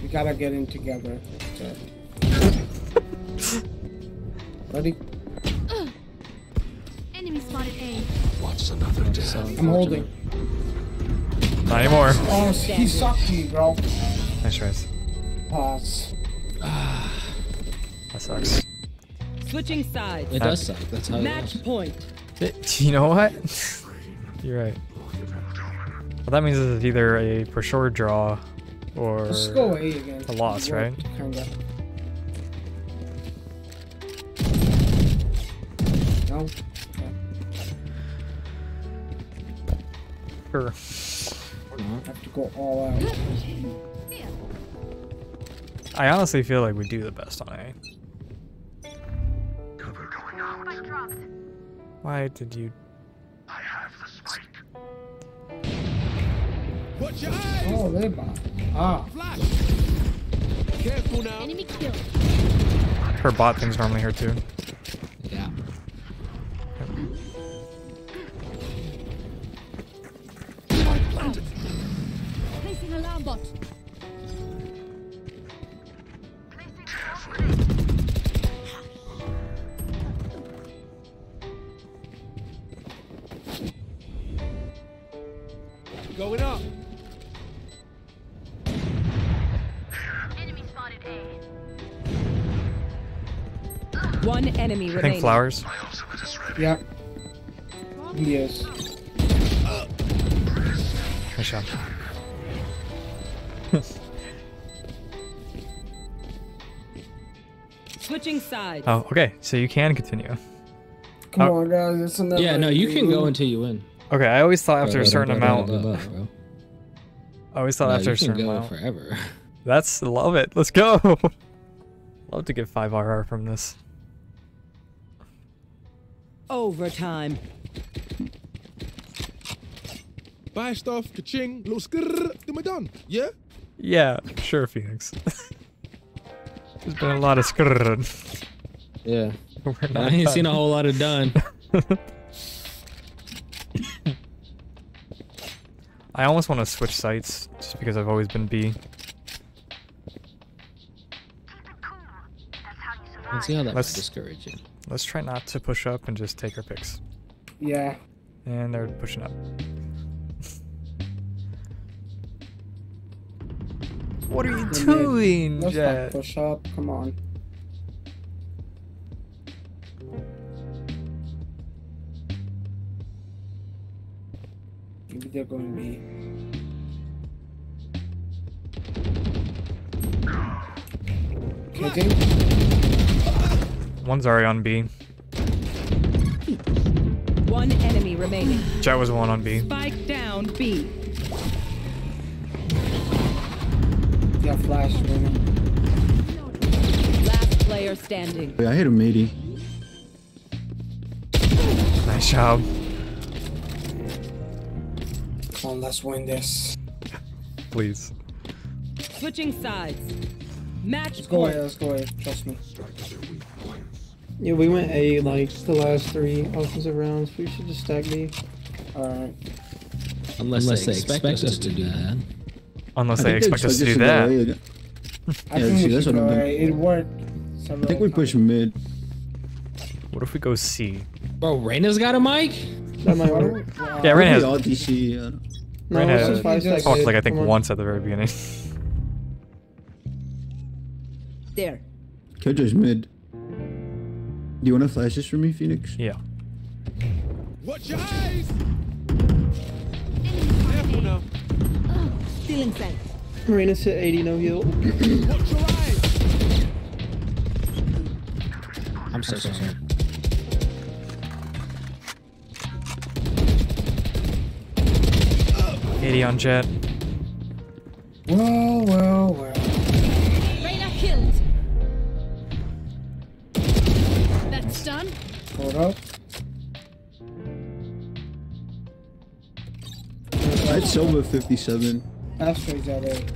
We gotta get in together. So. Ready? Enemy spotted A. What's another death? I'm holding. Not anymore. Oh, he sucked me, bro. Nice tries. Pause. That sucks. Switching sides. It does suck. That's how it Match is. point. It- you know what? You're right. Well, that means it's either a for sure draw or A a loss, right? Kinda. Sure. Have to go all out. I honestly feel like we do the best on A. Cover going out. Why did you? I have the spike. Watch your eyes. Oh, they bought. Ah. Flash. Careful now. Enemy killed. Her bot things normally hurt too. Flowers. Yep. He is. Nice job. Switching sides. Oh, okay. So you can continue. Come Oh. on, guys. It's another. Yeah, no, you can go until you win. Okay, I always thought after a certain blah, blah, amount. blah, blah, bro. I always thought No, after you a can certain go amount. forever. That's love it. Let's go. Love to get five RR from this. Overtime. Buy stuff, ka-ching, little skrrr, then we're done. Yeah? Yeah, sure, Phoenix. There's been a lot of skrrr. Yeah. I ain't done. seen a whole lot of done. I almost want to switch sites just because I've always been B. Let's see how that Let's- would discourage you. Let's try not to push up and just take our picks. Yeah. And they're pushing up. what are you doing, Let's Jett? push up. Come on. Maybe they're going to be Okay. One's already on B. One enemy remaining. Jett was one on B. Spike down B. Yeah, flash, women. Last player standing. Wait, I hit him 80. Nice job. Come on, let's win this. Please. Switching sides. Match Let's go point. away, let's go away. Trust me. Yeah, we went A like the last three offensive rounds. We should just stack B. Alright. Unless, they, expect, us to do that. Unless they expect us to do go that. I Yeah, think see, we that's what I'm go It worked. I think we times. push mid. What if we go C? Bro, Reyna's got a mic? That might work. Yeah, Rain has. all DC. Yeah. No, Rain it's has just five just seconds. talked like I think on. once at the very beginning. There. Killjoy's mid. Do you want to flash this for me, Phoenix? yeah. Watch your eyes! Careful now. Stealing sight. Marina's hit 80, no heal. Watch your eyes! I'm so sorry. Eighty on Jett. Well, well, well. Up. I had Sova 57. Astra's at A.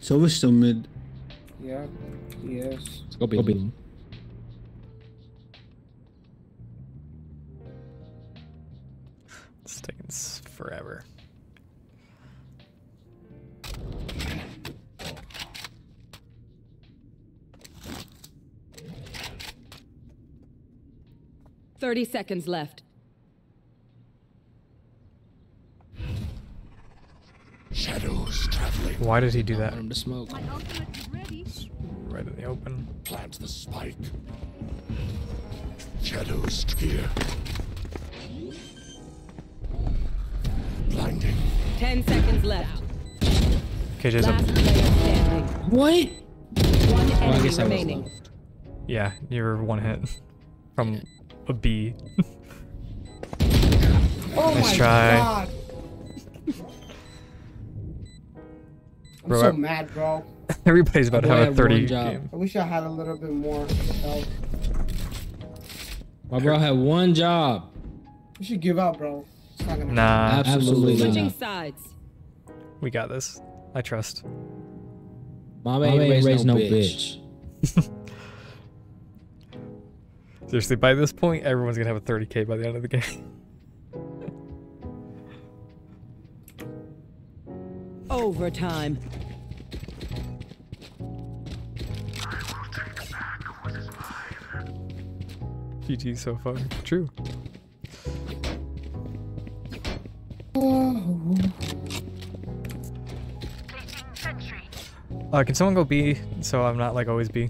Sova's still mid. Yeah, he is. Let's go B. Go B. It's taking forever. Thirty seconds left. Shadows traveling. Why does he do that? Want him to smoke. My ultimate is ready. Right in the open. Plant the spike. Shadows here. Blinding. Ten seconds left. KJ's up. Last player standing. What? One Well, enemy guess remaining. Yeah, you're one hit from a B. Oh Nice my try. god! I'm Bro, so I- mad, bro. Everybody's about to have a 30 job. game. I wish I had a little bit more help. My bro had one job. You should give up, bro. It's not gonna Nah, Absolutely Switching not. sides. we got this. I trust. Mama ain't raised, no, bitch. Seriously, by this point, everyone's gonna have a 30k by the end of the game. Overtime. GG so far. True. Uh, can someone go B so I'm not like always B?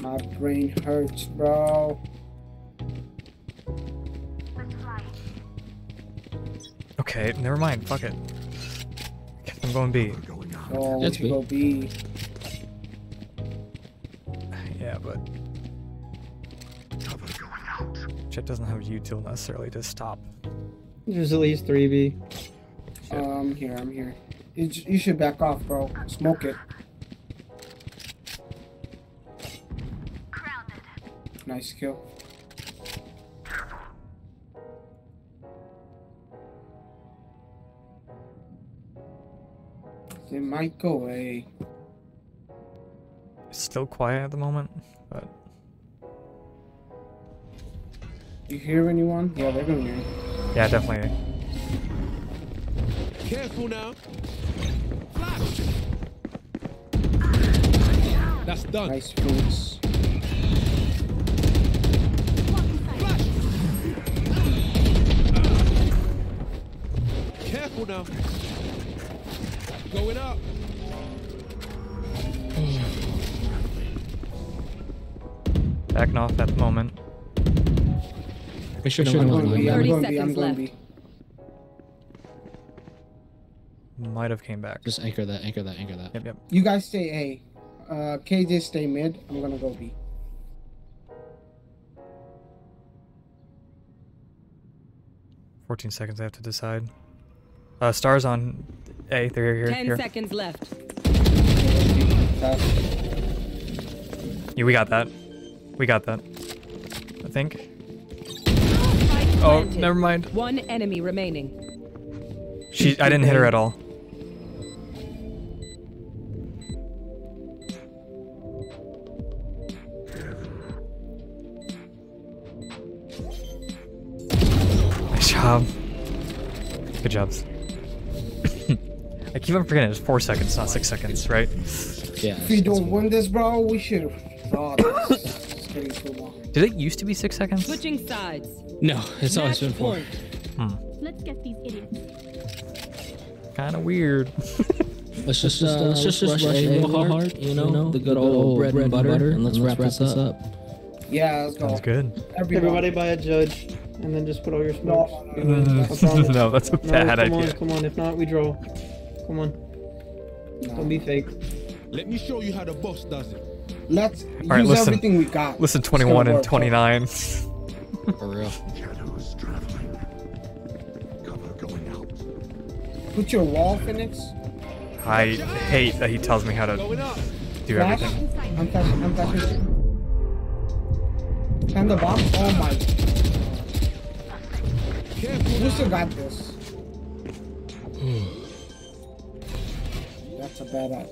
My brain hurts, bro. Okay, never mind. Fuck it. I'm going B. Oh, we That's should go B. Yeah, but Jett doesn't have util necessarily to stop. There's at least 3B. Uh, I'm here, I'm here. You, you should back off, bro. Smoke it. Nice kill. They might go away. It's still quiet at the moment, but You hear anyone? Yeah, they're gonna hear you. yeah, definitely. Careful now. Flash! That's done. Nice boots. Careful now. Going up. Backing off at the moment. Make sure I'm no one going B. I'm 30 going B. I'm seconds going left. B. Might have came back. Just anchor that, anchor that, anchor that. Yep, yep. You guys stay A. Uh, KJ stay mid. I'm gonna go B. Fourteen seconds. I have to decide. Uh, stars on A. They're here. Ten here. seconds left. Yeah, we got that. We got that. I think. Oh, never mind. One enemy remaining. She. I didn't hit her at all. Nice job. Good jobs. I keep on forgetting it's four seconds, not six seconds, right? Yeah. If we don't win this, bro, we should draw this. it's getting too long. Did it used to be six seconds? Switching sides. No, it's always been four. point. Hmm. Let's get these idiots. Kind of weird. Let's just, uh, let's just, rush A real hard, you know, the good old bread and butter, and let's wrap this up. Yeah, let's go. Sounds good. Everybody. Everybody buy a judge, and then just put all your smokes. No, You know, I promise. no, that's a No, bad come idea. on, come on. If not, we draw. Come on. Don't be fake. Let me show you how the boss does it. Let's right, use listen. everything we got. Listen, 21 and work. 29. For real. Shadows traveling. Cover going out. Put your wall, Phoenix. I hate that he tells me how to Going up. do Flash. everything. I'm flashing. I'm flashing. And the bomb. Oh my. Careful. We still got this. That's a bad eye.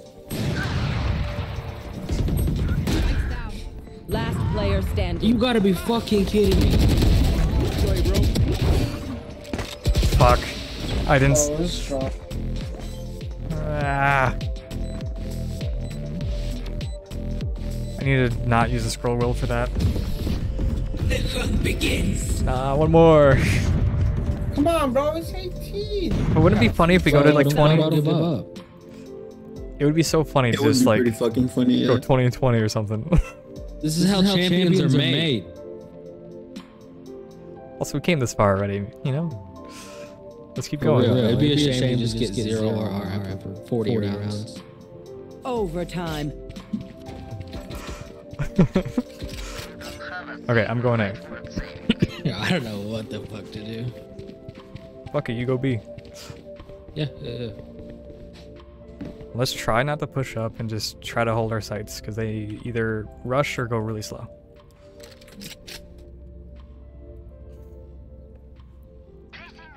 Last player standing. You gotta be fucking kidding me. Fuck. I didn't. Oh, this is. Ah. I need to not use the scroll wheel for that. The fun begins. Nah, one more. Come on, bro. It's 18. But wouldn't it be funny if we go to like Don't 20? Don't give up. It would be so funny It to just like pretty fucking funny. go Yeah. 20 and 20 or something. This is how champions are made. also, we came this far already, you know? Let's keep For going. real. It'd be a shame to just get zero RR after 40 rounds. Overtime. Okay, I'm going A. Yeah, I don't know what the fuck to do. Fuck it, you go B. Yeah, yeah, yeah. Let's try not to push up and just try to hold our sights because they either rush or go really slow.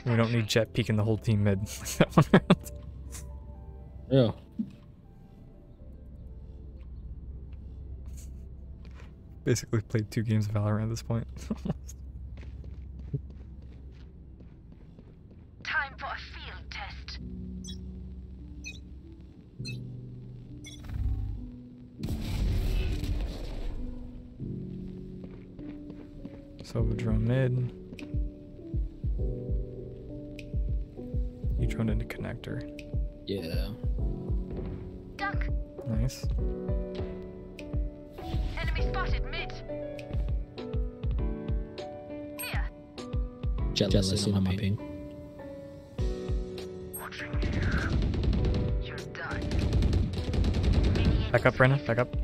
We don't need Jett peeking the whole team mid. that one round. Yeah. Basically played two games of Valorant at this point. Time for so we drone mid. You droned into connector. Yeah. Duck. Nice. Enemy spotted mid. Here. Jealous, you know my ping. Watching here. You're done. Back up, Brennan. Back up.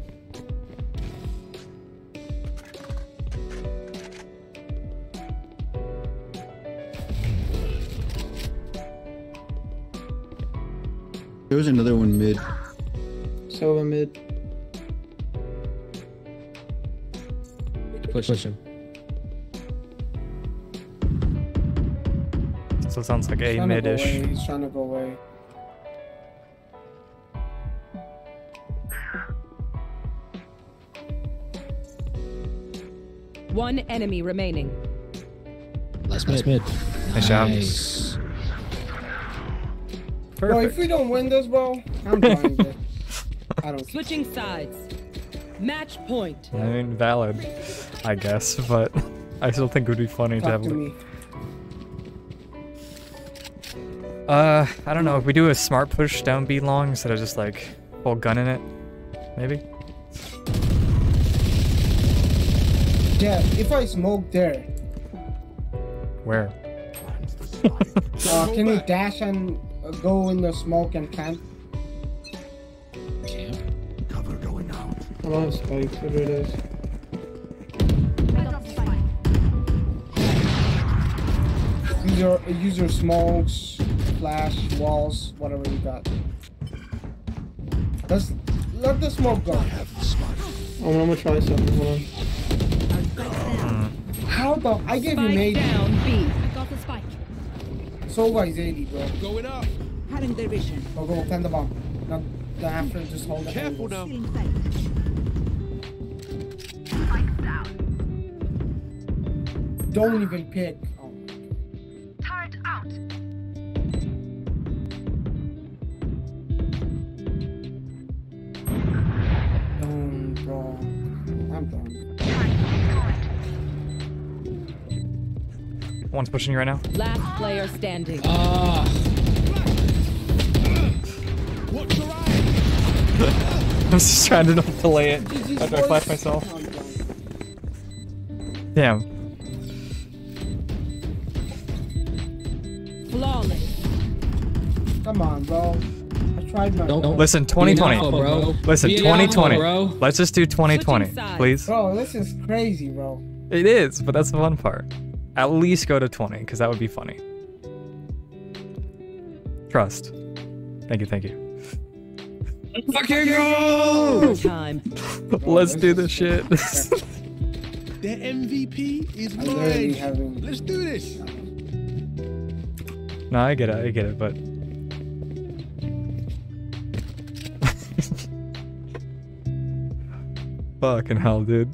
There was another one mid. Sova mid. Push, him. So it sounds like He's A trying mid-ish. He's trying to go away. One enemy remaining. Last mid. mid. Nice job. Nice. Bro, if we don't win this, bro, I'm drawing it. I don't care. Switching sides. Match point. I mean, valid, I guess, but I still think it would be funny to Talk have. to me. Uh, I don't know. If we do a smart push down B long instead of just like full gun in it, maybe. Yeah, if I smoke there, Where? Uh, can you dash and go in the smoke and camp? Camp. Cover going out. I don't have spikes, whatever it is. Use your use your smokes, flash, walls, whatever you got. Let's let the smoke go. I'm, I'm gonna try something. Hold on. How the I gave you Spike maybe. down B. I got the spike. Sova is 80, bro. Going up. Cutting their vision. Go go, plant the bomb. Not the after, just hold it. Careful now. Stealing sight. Spikes down. Don't even pick. Oh. Turret out. Don't, bro. I'm done. One's pushing you right now. Last player standing. Ah. Watch eyes. I'm just trying to not delay it after I flash myself. Damn. Flawless. Come on, bro. I tried my Don't- don't- Listen, 2020. alpha, bro. Listen, Be an alpha, 2020. bro. Let's just do 2020, please. Bro, this is crazy, bro. It is, but that's the fun part. At least go to 20, because that would be funny. Trust. Thank you, thank you. Fucking go! Time. Let's do this shit. The MVP is mine. having. Let's do this. no, I get it, I get it, but. Fucking hell, dude.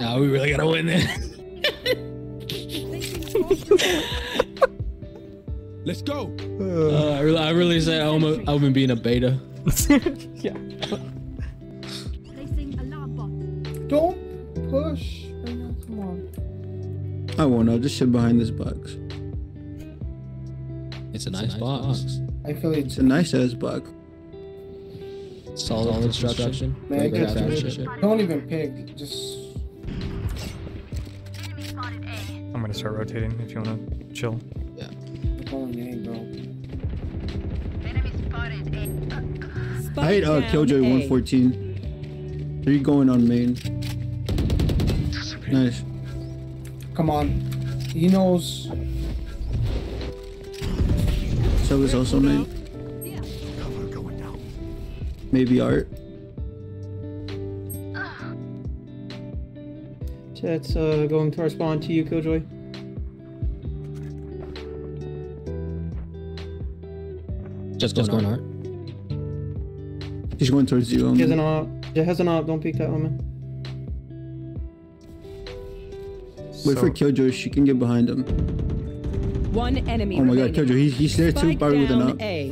Now we really gotta win this. Let's go. Uh, I really, say I really said Omen, Omen being a beta. yeah. Placing alarm bot. Don't push. Come on. I won't. I'll just sit behind this box. It's a nice, box. I feel It's it's a nice ass box. Solid construction. Man, Great just- craftsmanship. Don't even pick. Just. Enemy spotted A. I'm gonna start rotating if you wanna chill. Going in, bro. Enemy spotted A. Spike I hate uh, Killjoy A. 114. Are you going on main? Nice. Come on. He knows. So is also main. Cover going out. Maybe art. Jett's uh, going to respond to you, Killjoy. Just going on art. He's going towards you. He has an Omen. op. Jett has an op. Don't peek that woman. Wait for So- Killjoy. She can get behind him. One enemy Oh my god, remaining. Killjoy. He, he's there too. Spike Probably with an down up. A.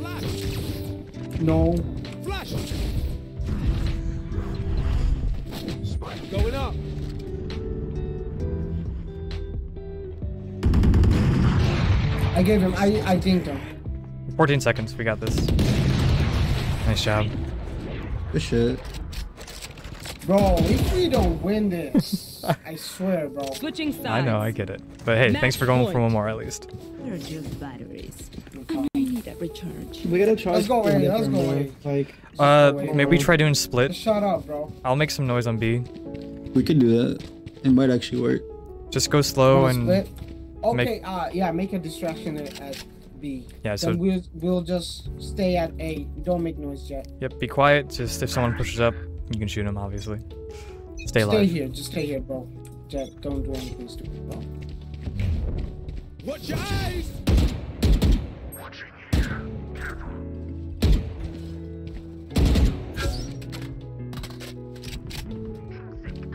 No. Flash. Going up. I gave him. I I dinked him. 14 seconds, we got this. Nice job. Good shit. Bro, if we don't win this, I swear, bro. Switching sides. I know, I get it. But hey, Match thanks for going for one more at least. They're just batteries. I need a recharge. We gotta try. Let's go something A, let's go bro. A. Like, Uh, wait. maybe try doing split. Just shut up, bro. I'll make some noise on B. We could do that. It might actually work. Just go slow Wanna and split? Okay, make- uh, yeah, make a distraction at, at B. Yeah, so- Then we'll we'll just stay at A. Don't make noise yet. yep, be quiet. Just if someone pushes up, you can shoot him. Obviously, stay Stay alive. here. Just stay here, bro. Jett, don't do anything stupid, bro. Watch your eyes.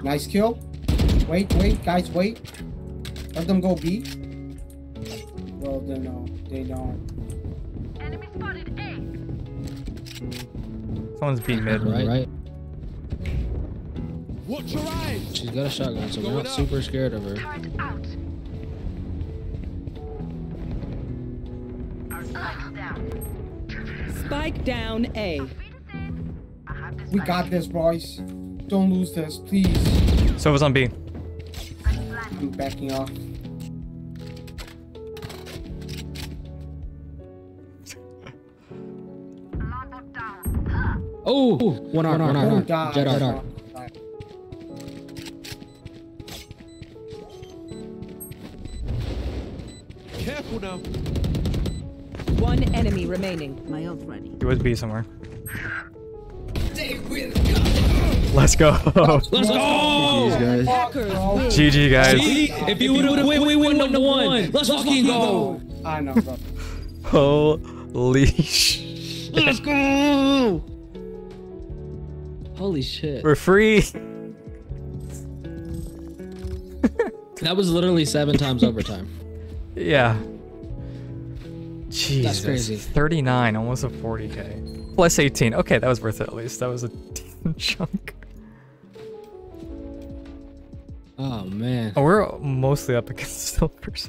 Nice kill. Wait, wait, guys, wait. Let them go B. Well, then no, they don't. Enemy spotted A. Someone's beat mid. Right, right. Watch your eyes. She's got a shotgun, so we're not up. super scared of her. Turret out. Our spikes down. Spike down A. We got this, boys. Don't lose this, please. So it was on B. I'm backing off. Ooh, one arm, one Oh, arm. Jett arm. Careful now. One enemy remaining. My ult ready. He was B somewhere. Let's go. Let's go! GG's, guys. GG, guys. See? If you would have win, we win one to one. Let's fucking go. I know, bro. Holy sh! Let's go. Holy shit. We're free. That was literally seven times overtime. Yeah. Jesus. crazy. 39, almost a 40k. Plus 18. Okay, that was worth it at least. That was a decent chunk. Oh man, Oh, we're mostly up against silvers.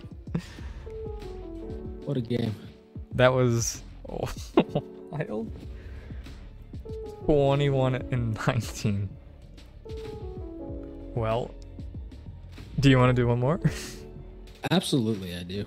what a game. That was oh, wild. 21 and 19. Well, do you want to do one more? Absolutely, I do.